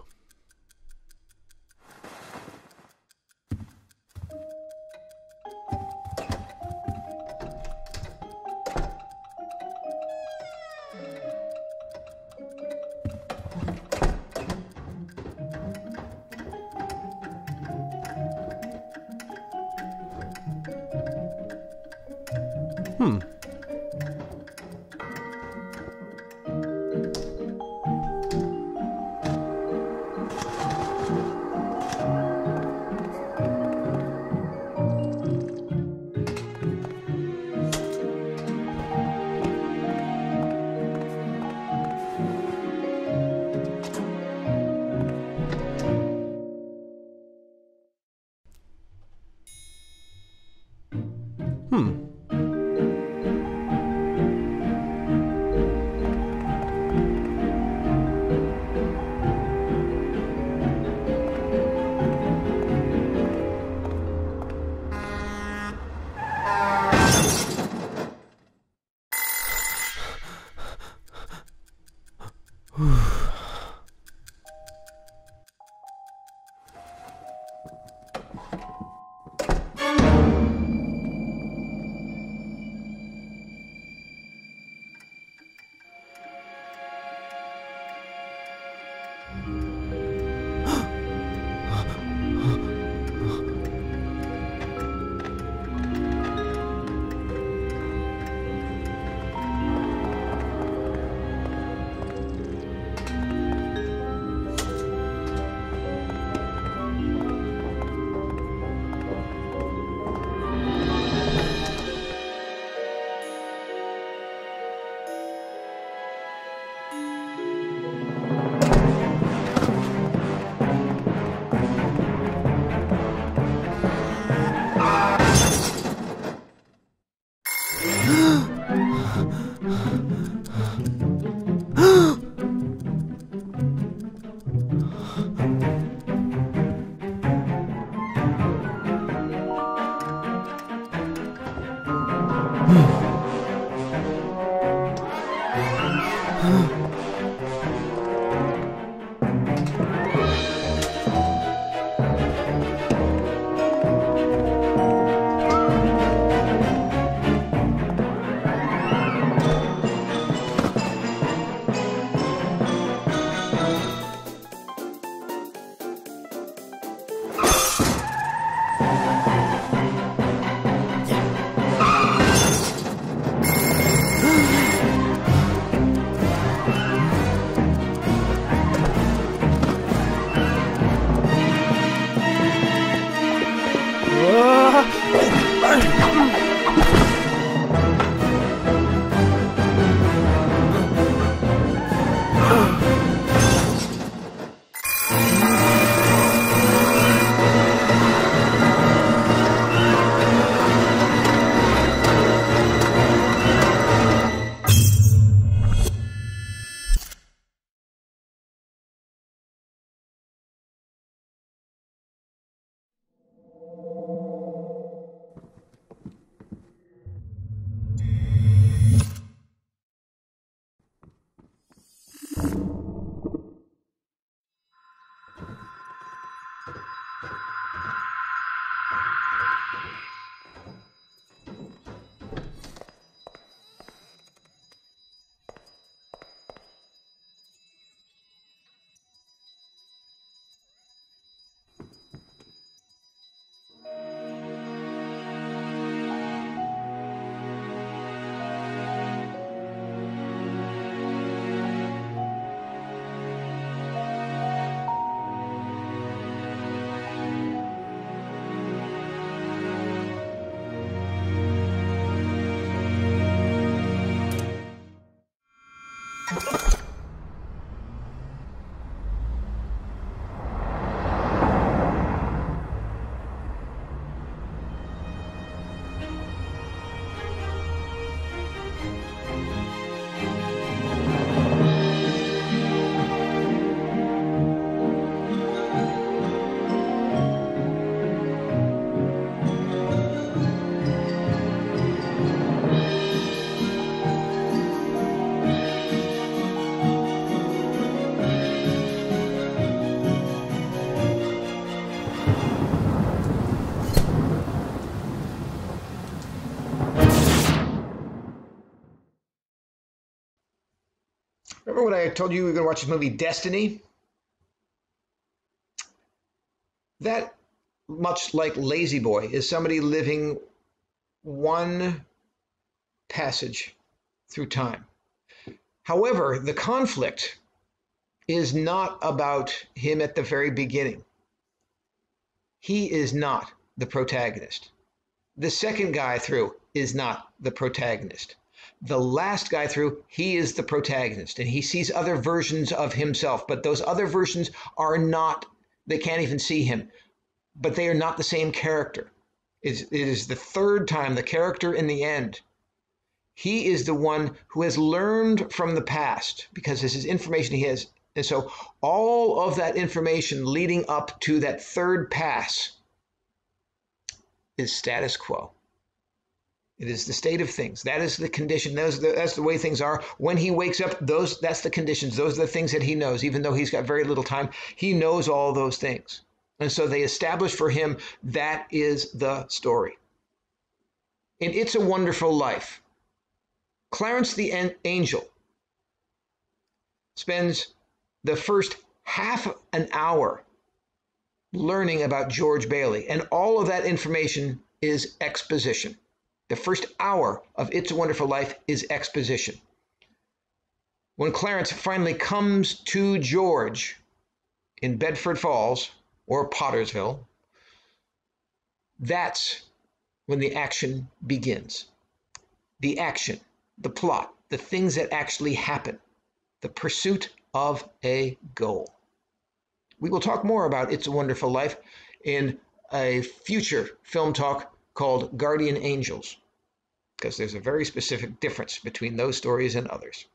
Remember when I told you we were going to watch this movie Destiny? That, much like Lazy Boy, is somebody living one passage through time. However, the conflict is not about him at the very beginning. He is not the protagonist. The second guy through is not the protagonist. The last guy through, he is the protagonist and he sees other versions of himself, but those other versions are not, they can't even see him, but they are not the same character. It is the third time, the character in the end. He is the one who has learned from the past because this is information he has. And so all of that information leading up to that third pass is status quo. It is the state of things. That is the condition. Those the, that's the way things are. When he wakes up, those that's the conditions. Those are the things that he knows. Even though he's got very little time, he knows all those things. And so they establish for him that is the story. In It's a Wonderful Life, Clarence the Angel spends the first half an hour learning about George Bailey, and all of that information is exposition. The first hour of It's a Wonderful Life is exposition. When Clarence finally comes to George in Bedford Falls or Pottersville, that's when the action begins. The action, the plot, the things that actually happen, the pursuit of a goal. We will talk more about It's a Wonderful Life in a future film talk called Guardian Angels, because there's a very specific difference between those stories and others.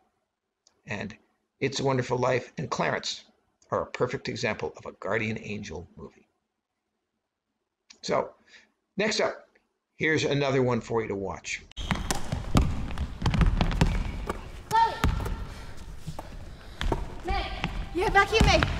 And It's a Wonderful Life and Clarence are a perfect example of a guardian angel movie. So, next up, here's another one for you to watch. Chloe! Meg! Yeah, back here, Meg.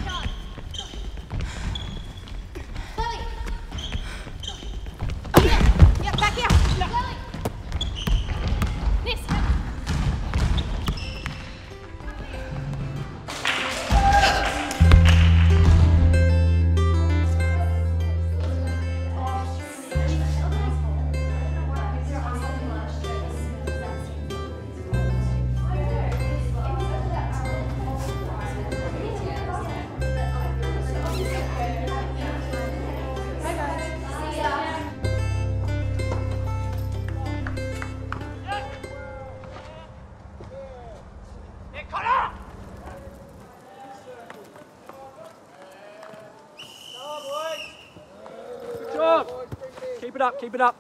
Up, keep it up.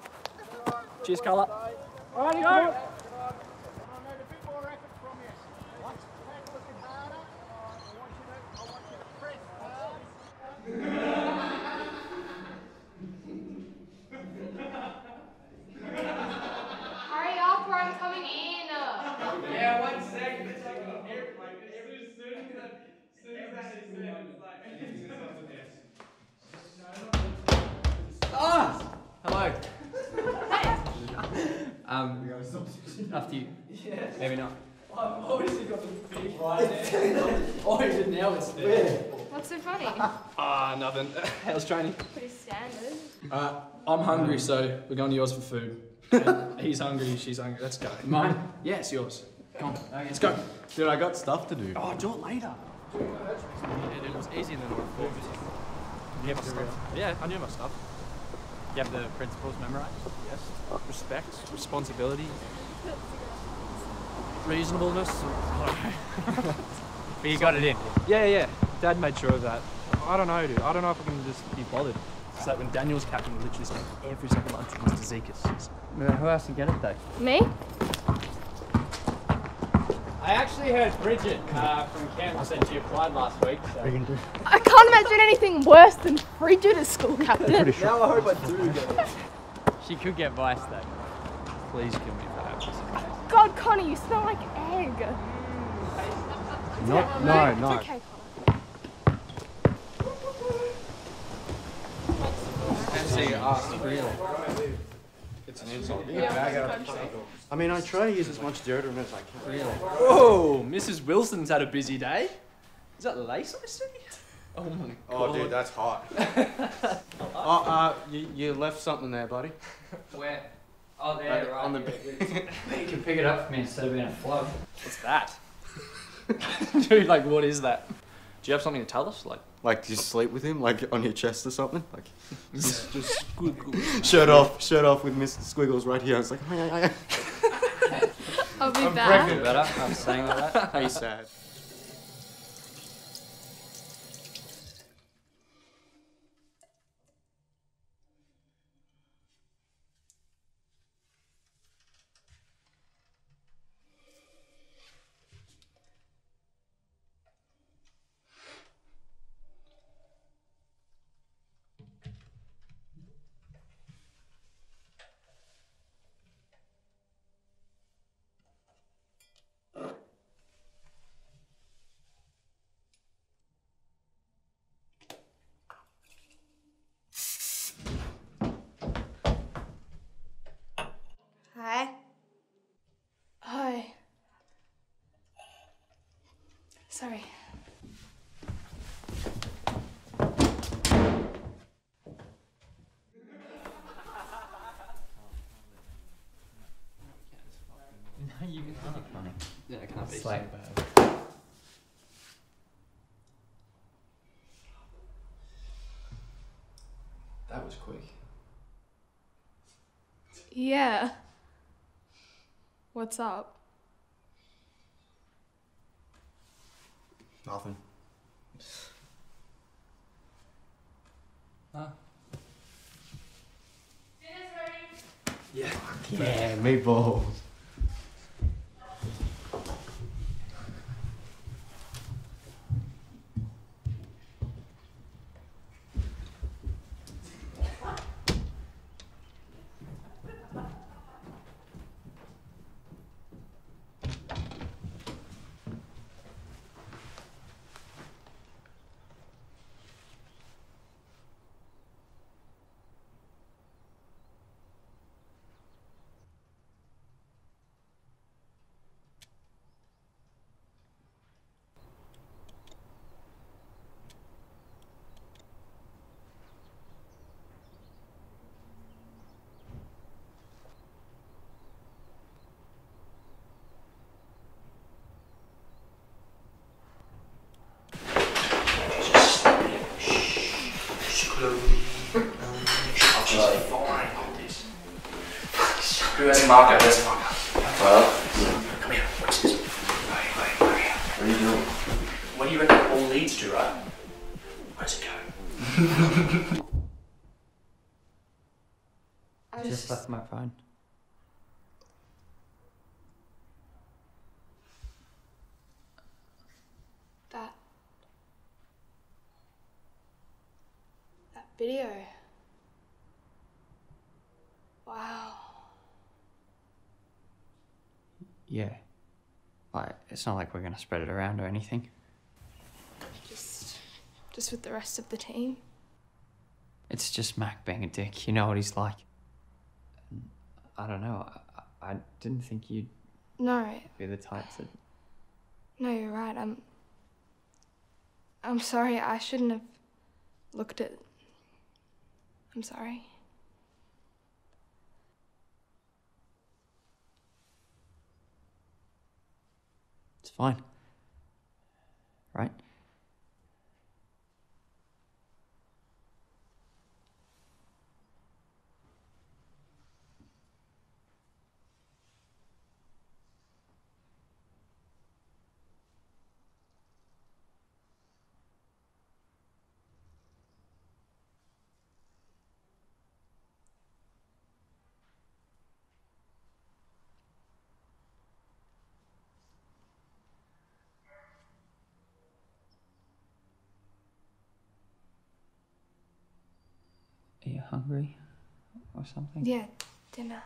Cheers, colour. Alrighty, go. After you. Maybe not. I've obviously got the big right there. oh, now it's there. What's so funny? Ah, nothing. How's training? Pretty standard. Uh, I'm hungry, so we're going to yours for food. He's hungry, she's hungry. Let's go. Mine? Yeah, it's yours. Come on, let's go. Dude, I got stuff to do. Oh, do it later. It, it was easier than I thought. You have stuff. Yeah, I knew my stuff. You have the principles memorized? Yes. Respect, responsibility, reasonableness. I don't know. but you got it in. Yeah, yeah. Dad made sure of that. I don't know, dude. I don't know if I can just be bothered. It's like when Daniel's captain, we literally spent every single lunch with Mr. Zekas. Who else can get it though? Me? I actually heard Bridget uh, from camp said she applied last week. So. I can't imagine anything worse than Frigid as school captain. Now I hope I do get it. She could get vice though. Please kill me for that. God, Connie, you smell like egg. No, no, no. It's okay, See, uh, really. It's an insult. Yeah, Bag it's a out. I mean, I try to use as much deodorant as I can. Really? Whoa, Mrs. Wilson's had a busy day. Is that lace I see? Oh my god. Oh, dude, that's hot. oh, uh, you, you left something there, buddy. Where? Oh, there, Right right. on the you can pick it up for me instead of being a flood. What's that? Dude, like, what is that? Do you have something to tell us? Like, Like, do you sleep with him, like on your chest or something? Like, just, just shirt off, shirt off with Mr. Squiggles right here. I was like, "Hi, hi, hi." I'll be I'm back. pregnant. Better after saying all that. Hey, sad. Hi. Hi. Sorry. No, you can't. Funny. yeah, it can't It's so like- bad. That was quick. Yeah. What's up? Nothing. Huh? Yeah. Yeah, meatballs. Marco, let's Well, come here. What's this? What are you doing? What do you reckon it all leads to, right? Where does it go? I Just left my phone. that that video. Wow. Yeah. Like, it's not like we're gonna spread it around or anything. Just just with the rest of the team. It's just Mac being a dick. You know what he's like. I don't know. I, I didn't think you'd No, be the type to. no, you're right. I'm I'm sorry. I shouldn't have looked at I'm sorry. It's fine. Right? Are you hungry or something? Yeah, dinner.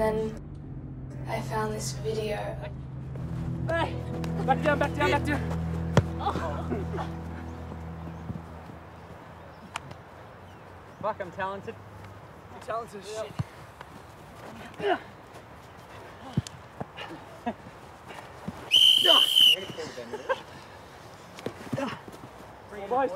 And then I found this video. Hey! Back down, back down, back down. Fuck, I'm talented. You're talented as shit. Bring it in, boys.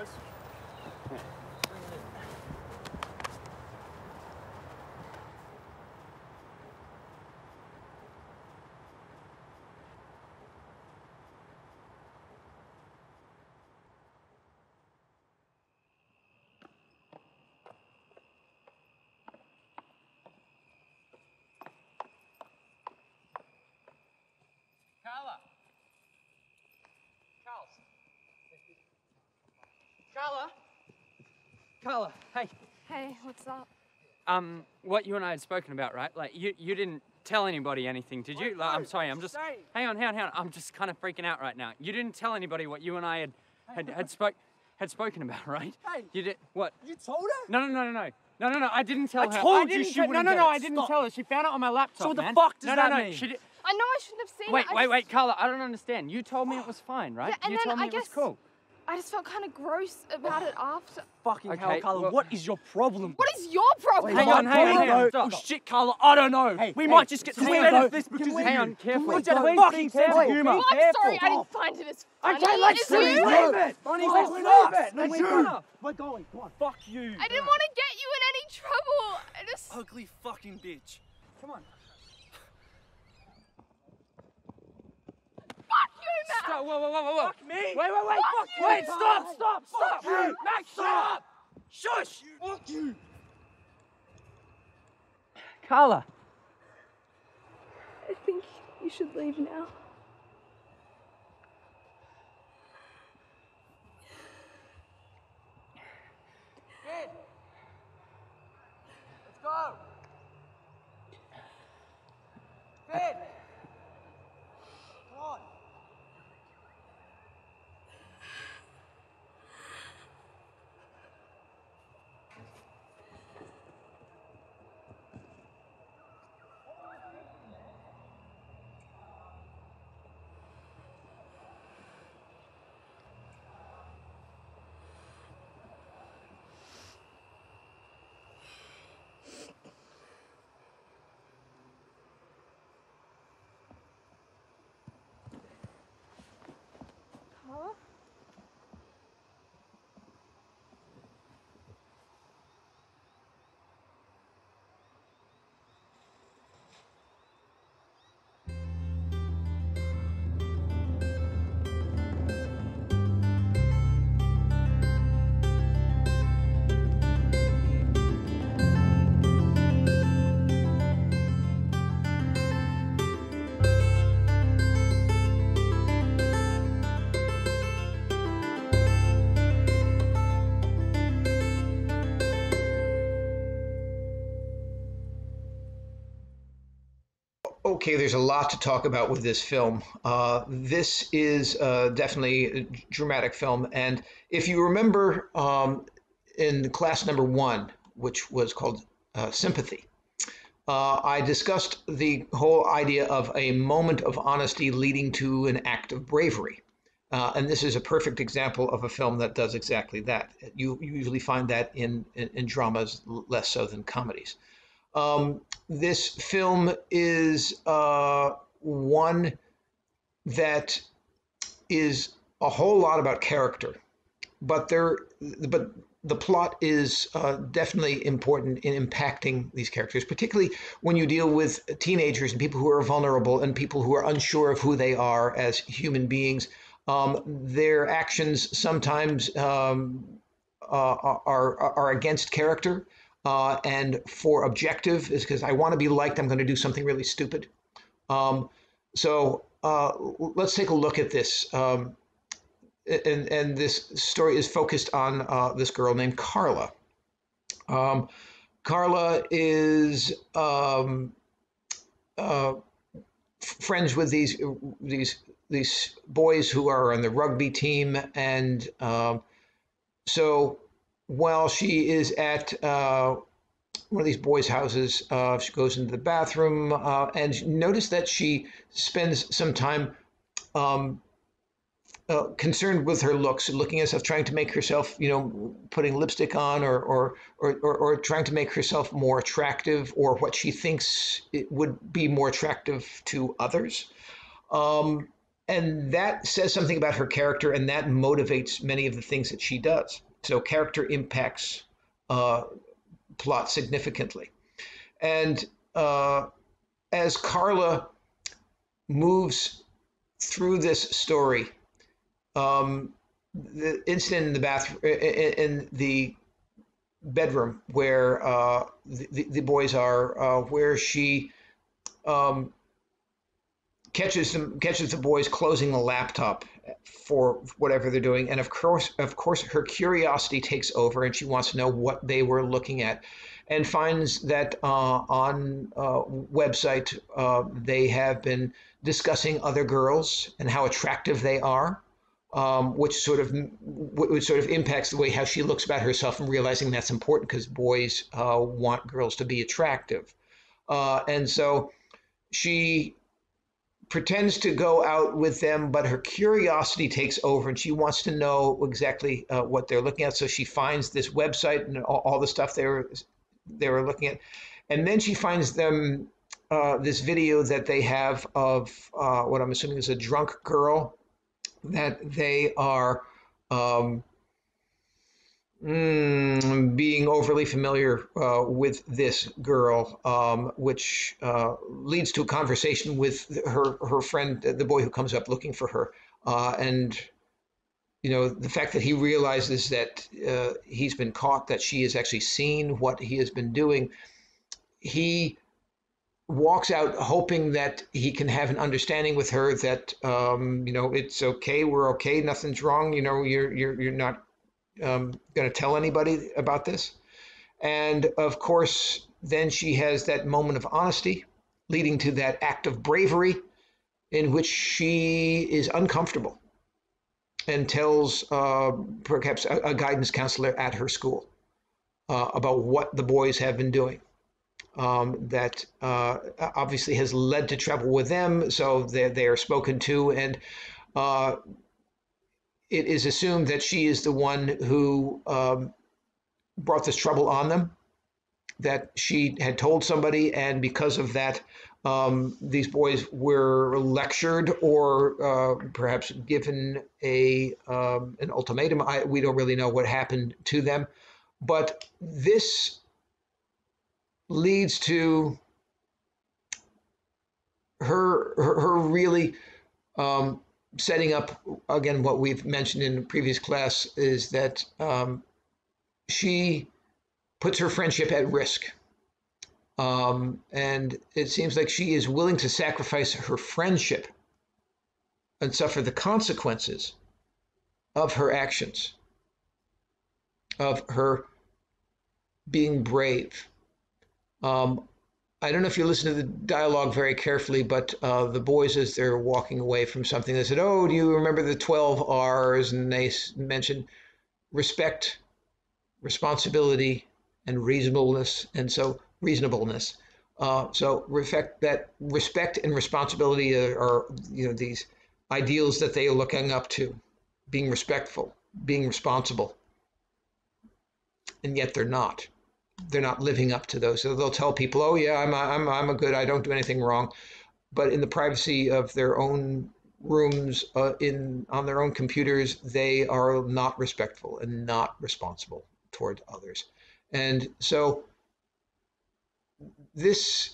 Carla. Carla, hey. Hey, what's up? Um, what you and I had spoken about, right? Like, you you didn't tell anybody anything, did you? Like, I'm sorry, I'm just. Hang on, hang on, hang on. I'm just kind of freaking out right now. You didn't tell anybody what you and I had had had spoke had spoken about, right? Hey. You did what? You told her? No, no, no, no, no. No, no, no, I didn't tell her. I her. told you didn't she tell- wouldn't No, no, get no, it. I didn't Stop. tell her. She found it on my laptop, So what the man. fuck does no, that no, no, mean? She did... I know I shouldn't have seen Wait, it. I wait, just- wait, Carla, I don't understand. You told me it was fine, right? Yeah, and you then told me I it was guess cool. I just felt kind of gross about it after. Fucking hell, Carla, well- what is your problem? What is your problem? Hang on, hang on, hang on. Oh shit, Carla, I don't know. Hey, we hey, might just get can to we the end go- of this because we- of hang on, careful. Can we Please get fucking sense of careful. humour? Well, I'm sorry, I didn't find it as funny. Okay, let's as leave you. it. Bonnie, let's leave it. Let's We're leave We're going. Come on. Fuck you. I didn't want to get you in any trouble. I just. Ugly fucking bitch. Come on. Fuck you, Matt. Stop, whoa, whoa, whoa, whoa, whoa. Fuck me. Wait, wait, wait. Fuck you. Wait, stop, stop, stop. Fuck you. Max, Stop. up. Shush. Fuck you. Carla. I think you should leave now. Finn. Let's go. Finn. Okay, there's a lot to talk about with this film. Uh, this is uh, definitely a dramatic film, and if you remember um, in class number one, which was called uh, Sympathy, uh, I discussed the whole idea of a moment of honesty leading to an act of bravery. Uh, and this is a perfect example of a film that does exactly that. You, usually find that in, in, in dramas less so than comedies. Um, this film is uh, one that is a whole lot about character, but there, but the plot is uh, definitely important in impacting these characters, particularly when you deal with teenagers and people who are vulnerable and people who are unsure of who they are as human beings. Um, their actions sometimes um, uh, are, are are against character. Uh, and for objective is because I want to be liked. I'm going to do something really stupid. Um, so uh, let's take a look at this. Um, and, and this story is focused on uh, this girl named Carla. Um, Carla is um, uh, friends with these these these boys who are on the rugby team, and um, so while she is at uh, one of these boys' houses, uh, she goes into the bathroom uh, and notice that she spends some time um, uh, concerned with her looks, looking at herself, trying to make herself, you know, putting lipstick on or, or, or, or, or trying to make herself more attractive or what she thinks it would be more attractive to others. Um, and that says something about her character and that motivates many of the things that she does. So character impacts uh, plot significantly. And uh, as Carla moves through this story, um, the incident in the bathroom in the bedroom where uh, the, the boys are, uh, where she um, catches them catches the boys closing the laptop for whatever they're doing, and of course, of course, her curiosity takes over, and she wants to know what they were looking at, and finds that uh, on a website uh, they have been discussing other girls and how attractive they are um, which sort of which sort of impacts the way how she looks about herself and realizing that's important because boys uh, want girls to be attractive, uh, and so she pretends to go out with them, but her curiosity takes over and she wants to know exactly uh, what they're looking at. So she finds this website and all, all the stuff they were they were looking at, and then she finds them uh, this video that they have of uh, what I'm assuming is a drunk girl that they are um, mm, being overly familiar uh, with this girl, um, which uh, leads to a conversation with her her friend, the boy who comes up looking for her, uh, and you know the fact that he realizes that uh, he's been caught, that she has actually seen what he has been doing. He walks out hoping that he can have an understanding with her that um, you know it's okay we're okay nothing's wrong you know you're you're, you're not um, going to tell anybody about this and of course then she has that moment of honesty leading to that act of bravery in which she is uncomfortable and tells uh, perhaps a, a, guidance counselor at her school uh, about what the boys have been doing um, that uh, obviously has led to trouble with them. So they, they are spoken to, and uh, it is assumed that she is the one who um, brought this trouble on them, that she had told somebody, and because of that, um, these boys were lectured or uh, perhaps given a um, an ultimatum. I, we don't really know what happened to them, but this leads to her her, her really um, setting up again what we've mentioned in the previous class is that um, she puts her friendship at risk. Um, and it seems like she is willing to sacrifice her friendship and suffer the consequences of her actions of her being brave. Um, I don't know if you listen to the dialogue very carefully, but uh, the boys, as they're walking away from something, they said, "Oh, do you remember the twelve R's?" And they mentioned respect, responsibility, and reasonableness. And so reasonableness. Uh, so respect that respect and responsibility are, are, you know these ideals that they are looking up to, being respectful, being responsible, and yet they're not they're not living up to those. So they'll tell people, "Oh yeah, I'm a, I'm I'm a good. I don't do anything wrong," but in the privacy of their own rooms, uh, in on their own computers, they are not respectful and not responsible toward others. And so this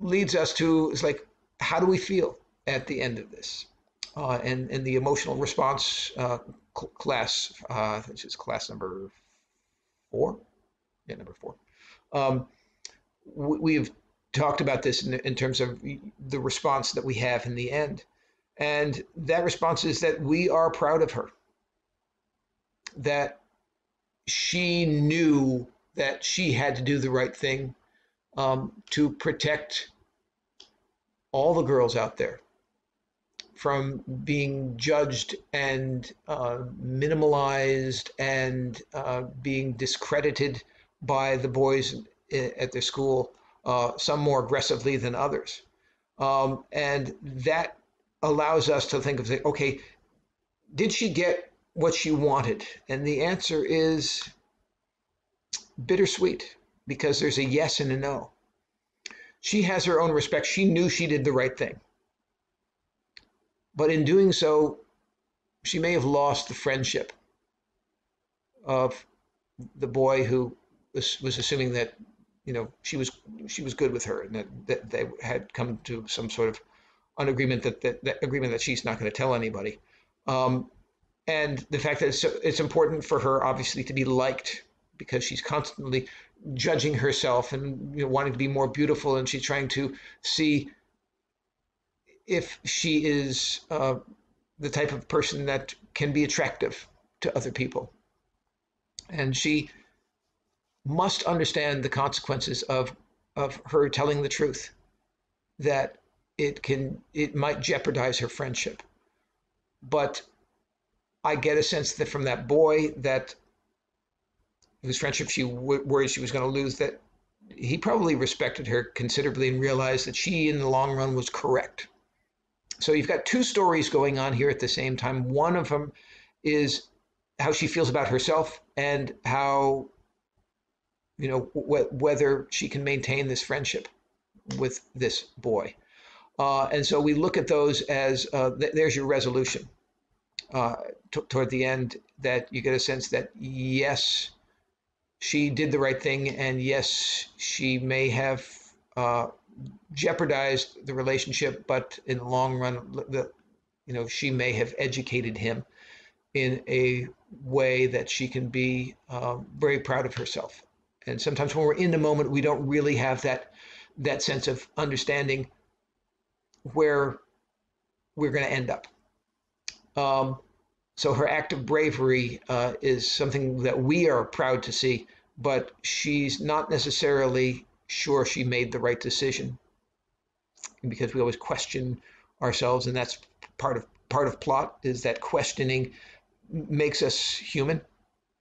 leads us to it's like, how do we feel at the end of this? Uh, and and the emotional response uh, class, uh, which is class number four, yeah, number four. Um, we, we've talked about this in, in terms of the response that we have in the end. And that response is that we are proud of her, that she knew that she had to do the right thing um, to protect all the girls out there from being judged and uh, minimalized and uh, being discredited by the boys at their school, uh, some more aggressively than others. Um, and that allows us to think of, say, okay, did she get what she wanted? And the answer is bittersweet because there's a yes and a no. She has her own respect. She knew she did the right thing. But in doing so, she may have lost the friendship of the boy who was, was assuming that you know she was she was good with her and that, that they had come to some sort of an agreement that, that, that agreement that she's not going to tell anybody. Um, and the fact that it's, it's important for her obviously to be liked because she's constantly judging herself and you know, wanting to be more beautiful and she's trying to see if she is uh, the type of person that can be attractive to other people. And she must understand the consequences of of her telling the truth that it can it might jeopardize her friendship. But i get a sense that from that boy that whose friendship she w- worried she was going to lose that he probably respected her considerably and realized that she in the long run was correct. So you've got two stories going on here at the same time. One of them is how she feels about herself and how you know wh- whether she can maintain this friendship with this boy. Uh, and so we look at those as uh, th- there's your resolution uh, t- toward the end that you get a sense that yes she did the right thing and yes she may have uh, jeopardized the relationship but in the long run the you know she may have educated him in a way that she can be um, very proud of herself and sometimes when we're in the moment we don't really have that that sense of understanding where we're going to end up. Um, so her act of bravery uh, is something that we are proud to see but she's not necessarily sure she made the right decision because we always question ourselves and that's part of part of plot is that questioning makes us human.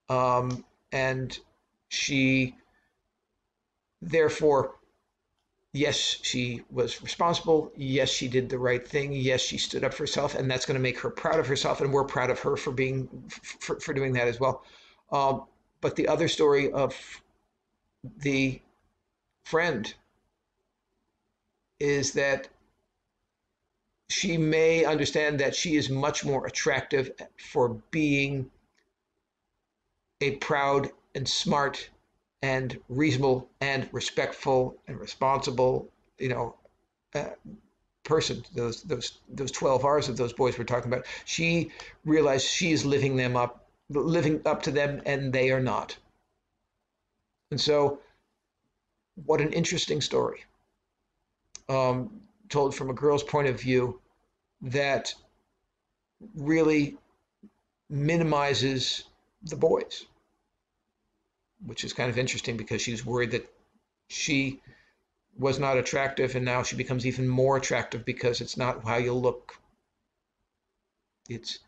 Um, and she therefore yes she was responsible. Yes she did the right thing. Yes she stood up for herself and that's going to make her proud of herself and we're proud of her for being for, for doing that as well. Um, but the other story of the friend is that she may understand that she is much more attractive for being a proud and smart and reasonable and respectful and responsible, you know, uh, person. Those those those twelve hours of those boys we're talking about. She realized she is living them up, living up to them, and they are not. And so, what an interesting story. Um, told from a girl's point of view that really minimizes the boys, which is kind of interesting because she's worried that she was not attractive and now she becomes even more attractive because it's not how you look, it's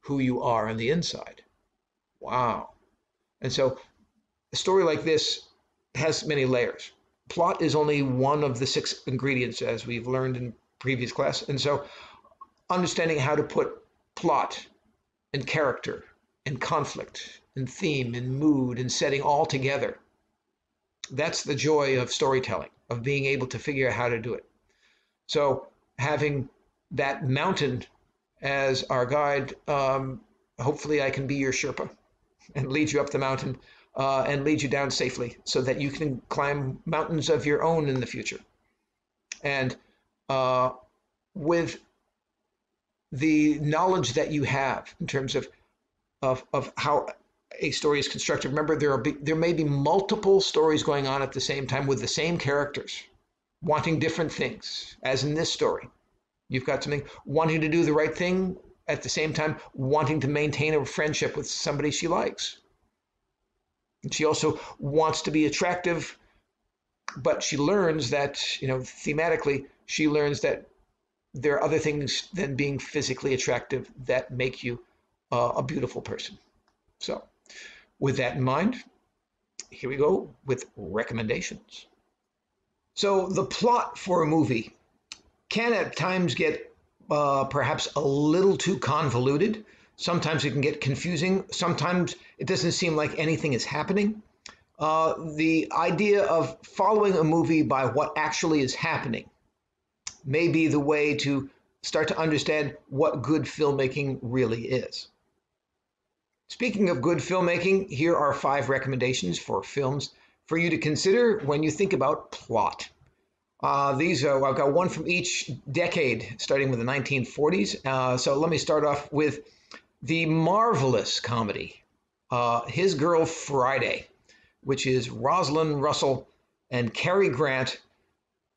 who you are on the inside. Wow. And so a story like this has many layers. Plot is only one of the six ingredients, as we've learned in previous class. And so understanding how to put plot and character and conflict and theme and mood and setting all together. That's the joy of storytelling, of being able to figure out how to do it. So having that mountain as our guide, um, hopefully I can be your Sherpa and lead you up the mountain uh, and lead you down safely so that you can climb mountains of your own in the future. And uh, with the knowledge that you have in terms of, of, of how a story is constructed. Remember, there are be, there may be multiple stories going on at the same time with the same characters, wanting different things. As in this story, you've got something wanting to do the right thing at the same time wanting to maintain a friendship with somebody she likes. And she also wants to be attractive, but she learns that you know thematically she learns that there are other things than being physically attractive that make you uh, a beautiful person. So, with that in mind, here we go with recommendations. So, the plot for a movie can at times get uh, perhaps a little too convoluted. Sometimes it can get confusing. Sometimes it doesn't seem like anything is happening. Uh, the idea of following a movie by what actually is happening may be the way to start to understand what good filmmaking really is. Speaking of good filmmaking, here are five recommendations for films for you to consider when you think about plot. Uh, these are, I've got one from each decade, starting with the 1940s. Uh, so let me start off with the marvelous comedy, uh, His Girl Friday, which is Rosalind Russell and Cary Grant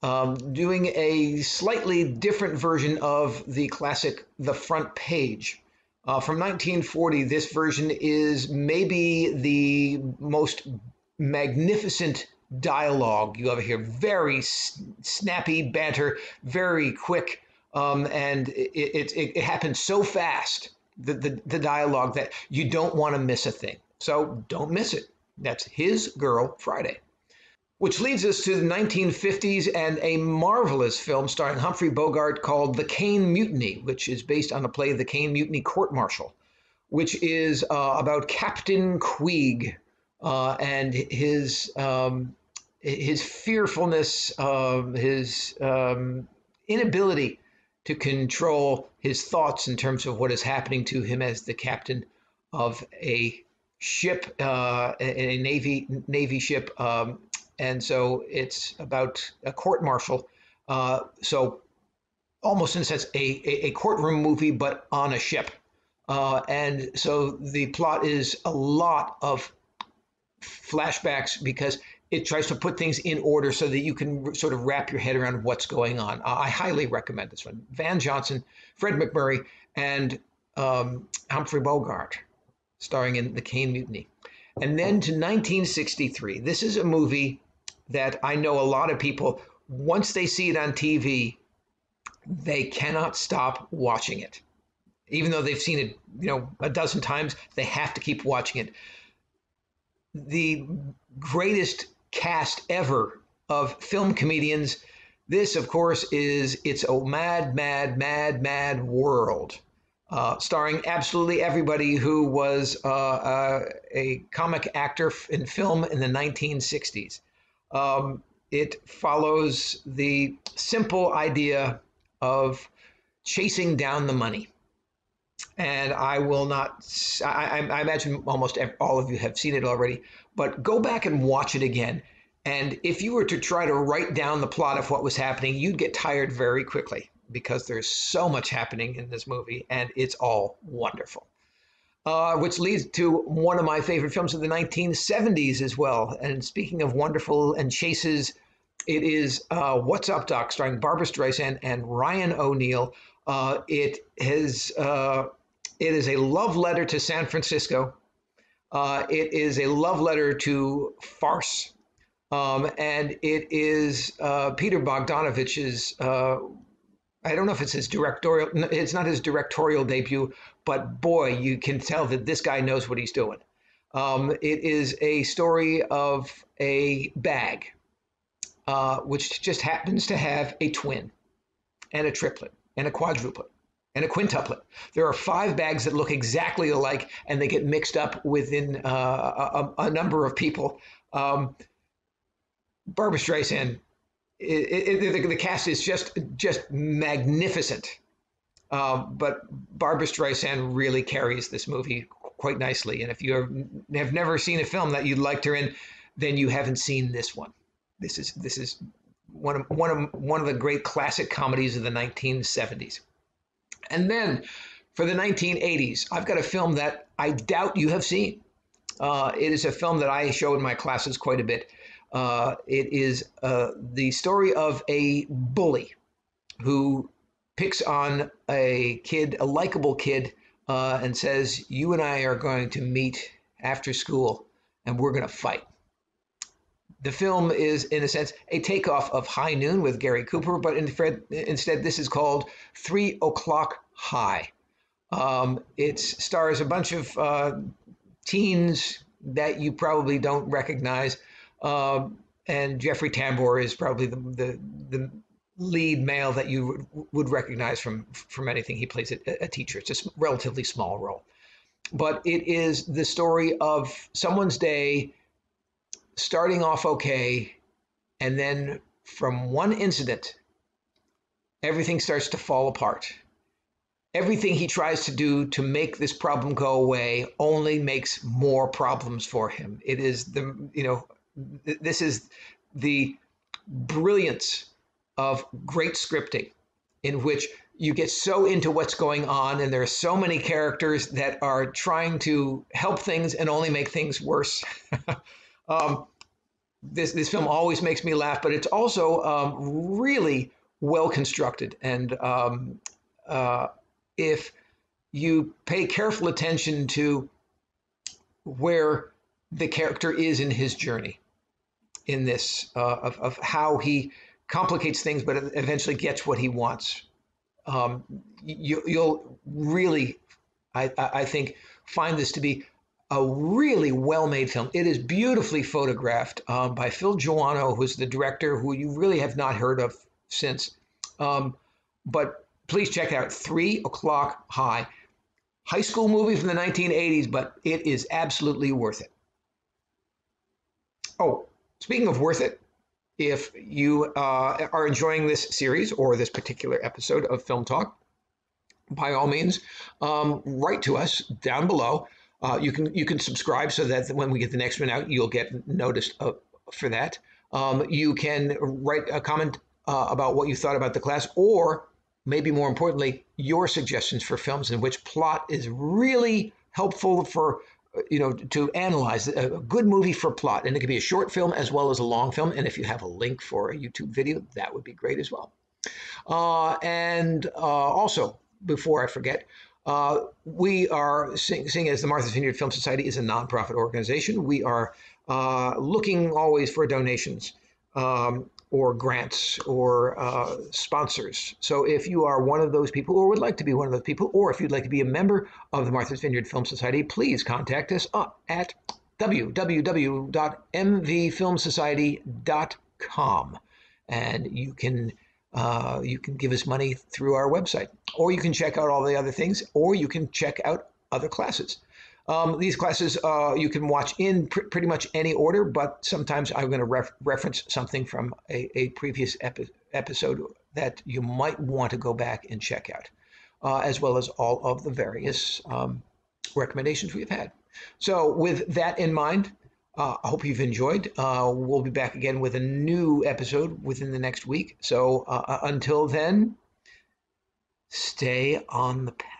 um, doing a slightly different version of the classic The Front Page. Uh, from 1940, this version is maybe the most magnificent dialogue you ever hear. Very snappy banter, very quick, um, and it, it, it, it happens so fast, the, the, the dialogue, that you don't want to miss a thing. So don't miss it. That's His Girl Friday which leads us to the 1950s and a marvelous film starring Humphrey Bogart called The Caine Mutiny, which is based on the play The Caine Mutiny Court Martial, which is uh, about Captain Queeg uh, and his um, his fearfulness, uh, his um, inability to control his thoughts in terms of what is happening to him as the captain of a ship, uh, a navy navy ship um, and so it's about a court martial. Uh, so almost in a sense, a, a, courtroom movie, but on a ship. Uh, and so the plot is a lot of flashbacks because it tries to put things in order so that you can sort of wrap your head around what's going on. I highly recommend this one. Van Johnson, Fred MacMurray, and um, Humphrey Bogart, starring in The Caine Mutiny. And then to 1963. This is a movie that I know a lot of people, once they see it on TV, they cannot stop watching it. Even though they've seen it, you know, a dozen times, they have to keep watching it. The greatest cast ever of film comedians. This, of course, is It's a Mad, Mad, Mad, Mad World, uh, starring absolutely everybody who was uh, uh, a comic actor in film in the 1960s. Um, it follows the simple idea of chasing down the money. And I will not, I, I imagine almost all of you have seen it already, but go back and watch it again. And if you were to try to write down the plot of what was happening, you'd get tired very quickly because there's so much happening in this movie and it's all wonderful uh, which leads to one of my favorite films of the 1970s as well. And speaking of wonderful and chases, it is uh, What's Up, Doc, starring Barbra Streisand and Ryan O'Neal. Uh, it has uh, it is a love letter to San Francisco. Uh, it is a love letter to farce, um, and it is uh, Peter Bogdanovich's I don't know if it's his directorial, it's not his directorial debut, but boy, you can tell that this guy knows what he's doing. Um, it is a story of a bag, uh, which just happens to have a twin and a triplet and a quadruplet and a quintuplet. There are five bags that look exactly alike, and they get mixed up within uh, a, a, number of people. Um, Barbra Streisand it, it, the, the, cast is just just magnificent. Uh, but Barbra Streisand really carries this movie quite nicely. And if you have never seen a film that you liked her in, then you haven't seen this one. This is this is one of one of one of the great classic comedies of the 1970s. And then for the 1980s, I've got a film that I doubt you have seen. Uh, it is a film that I show in my classes quite a bit. Uh, it is uh, the story of a bully who picks on a kid, a likable kid, uh, and says, You and I are going to meet after school and we're going to fight. The film is, in a sense, a takeoff of High Noon with Gary Cooper, but instead, this is called Three O'Clock High. Um, it stars a bunch of uh, teens that you probably don't recognize. Um, and Jeffrey Tambor is probably the, the, the lead male that you would recognize from from anything. He plays a, a teacher. It's a relatively small role, but it is the story of someone's day starting off okay, and then from one incident, everything starts to fall apart. Everything he tries to do to make this problem go away only makes more problems for him. It is the, you know, this is the brilliance of great scripting in which you get so into what's going on and there are so many characters that are trying to help things and only make things worse. Um, this this film always makes me laugh but it's also um, really well constructed. And um, uh, if you pay careful attention to where the character is in his journey in this uh, of, of how he complicates things, but eventually gets what he wants. Um, you, will really, I, I think, find this to be a really well-made film. It is beautifully photographed um, by Phil Joanou, who's the director, who you really have not heard of since. Um, but please check out Three O'clock High. High school movie from the 1980s, but it is absolutely worth it. Oh, speaking of worth it, if you uh, are enjoying this series or this particular episode of Film Talk, by all means, um, write to us down below. Uh, you can you can subscribe so that when we get the next one out, you'll get noticed uh, for that. Um, you can write a comment uh, about what you thought about the class, or maybe more importantly, your suggestions for films in which plot is really helpful for you know, to analyze a good movie for plot. And it could be a short film as well as a long film. And if you have a link for a YouTube video, that would be great as well. Uh, and uh, also, before I forget, uh, we are seeing, seeing, as the Martha's Vineyard Film Society is a nonprofit organization, we are uh, looking always for donations. Um, or grants or uh, sponsors. So if you are one of those people or would like to be one of those people, or if you'd like to be a member of the Martha's Vineyard Film Society, please contact us up at www.mvfilmsociety.com. And you can uh, you can give us money through our website, or you can check out all the other things, or you can check out other classes. Um, these classes uh, you can watch in pr- pretty much any order, but sometimes I'm going to ref- reference something from a, a previous epi- episode that you might want to go back and check out, uh, as well as all of the various um, recommendations we've had. So, with that in mind, uh, I hope you've enjoyed. Uh, we'll be back again with a new episode within the next week. So, uh, uh, until then, stay on the path.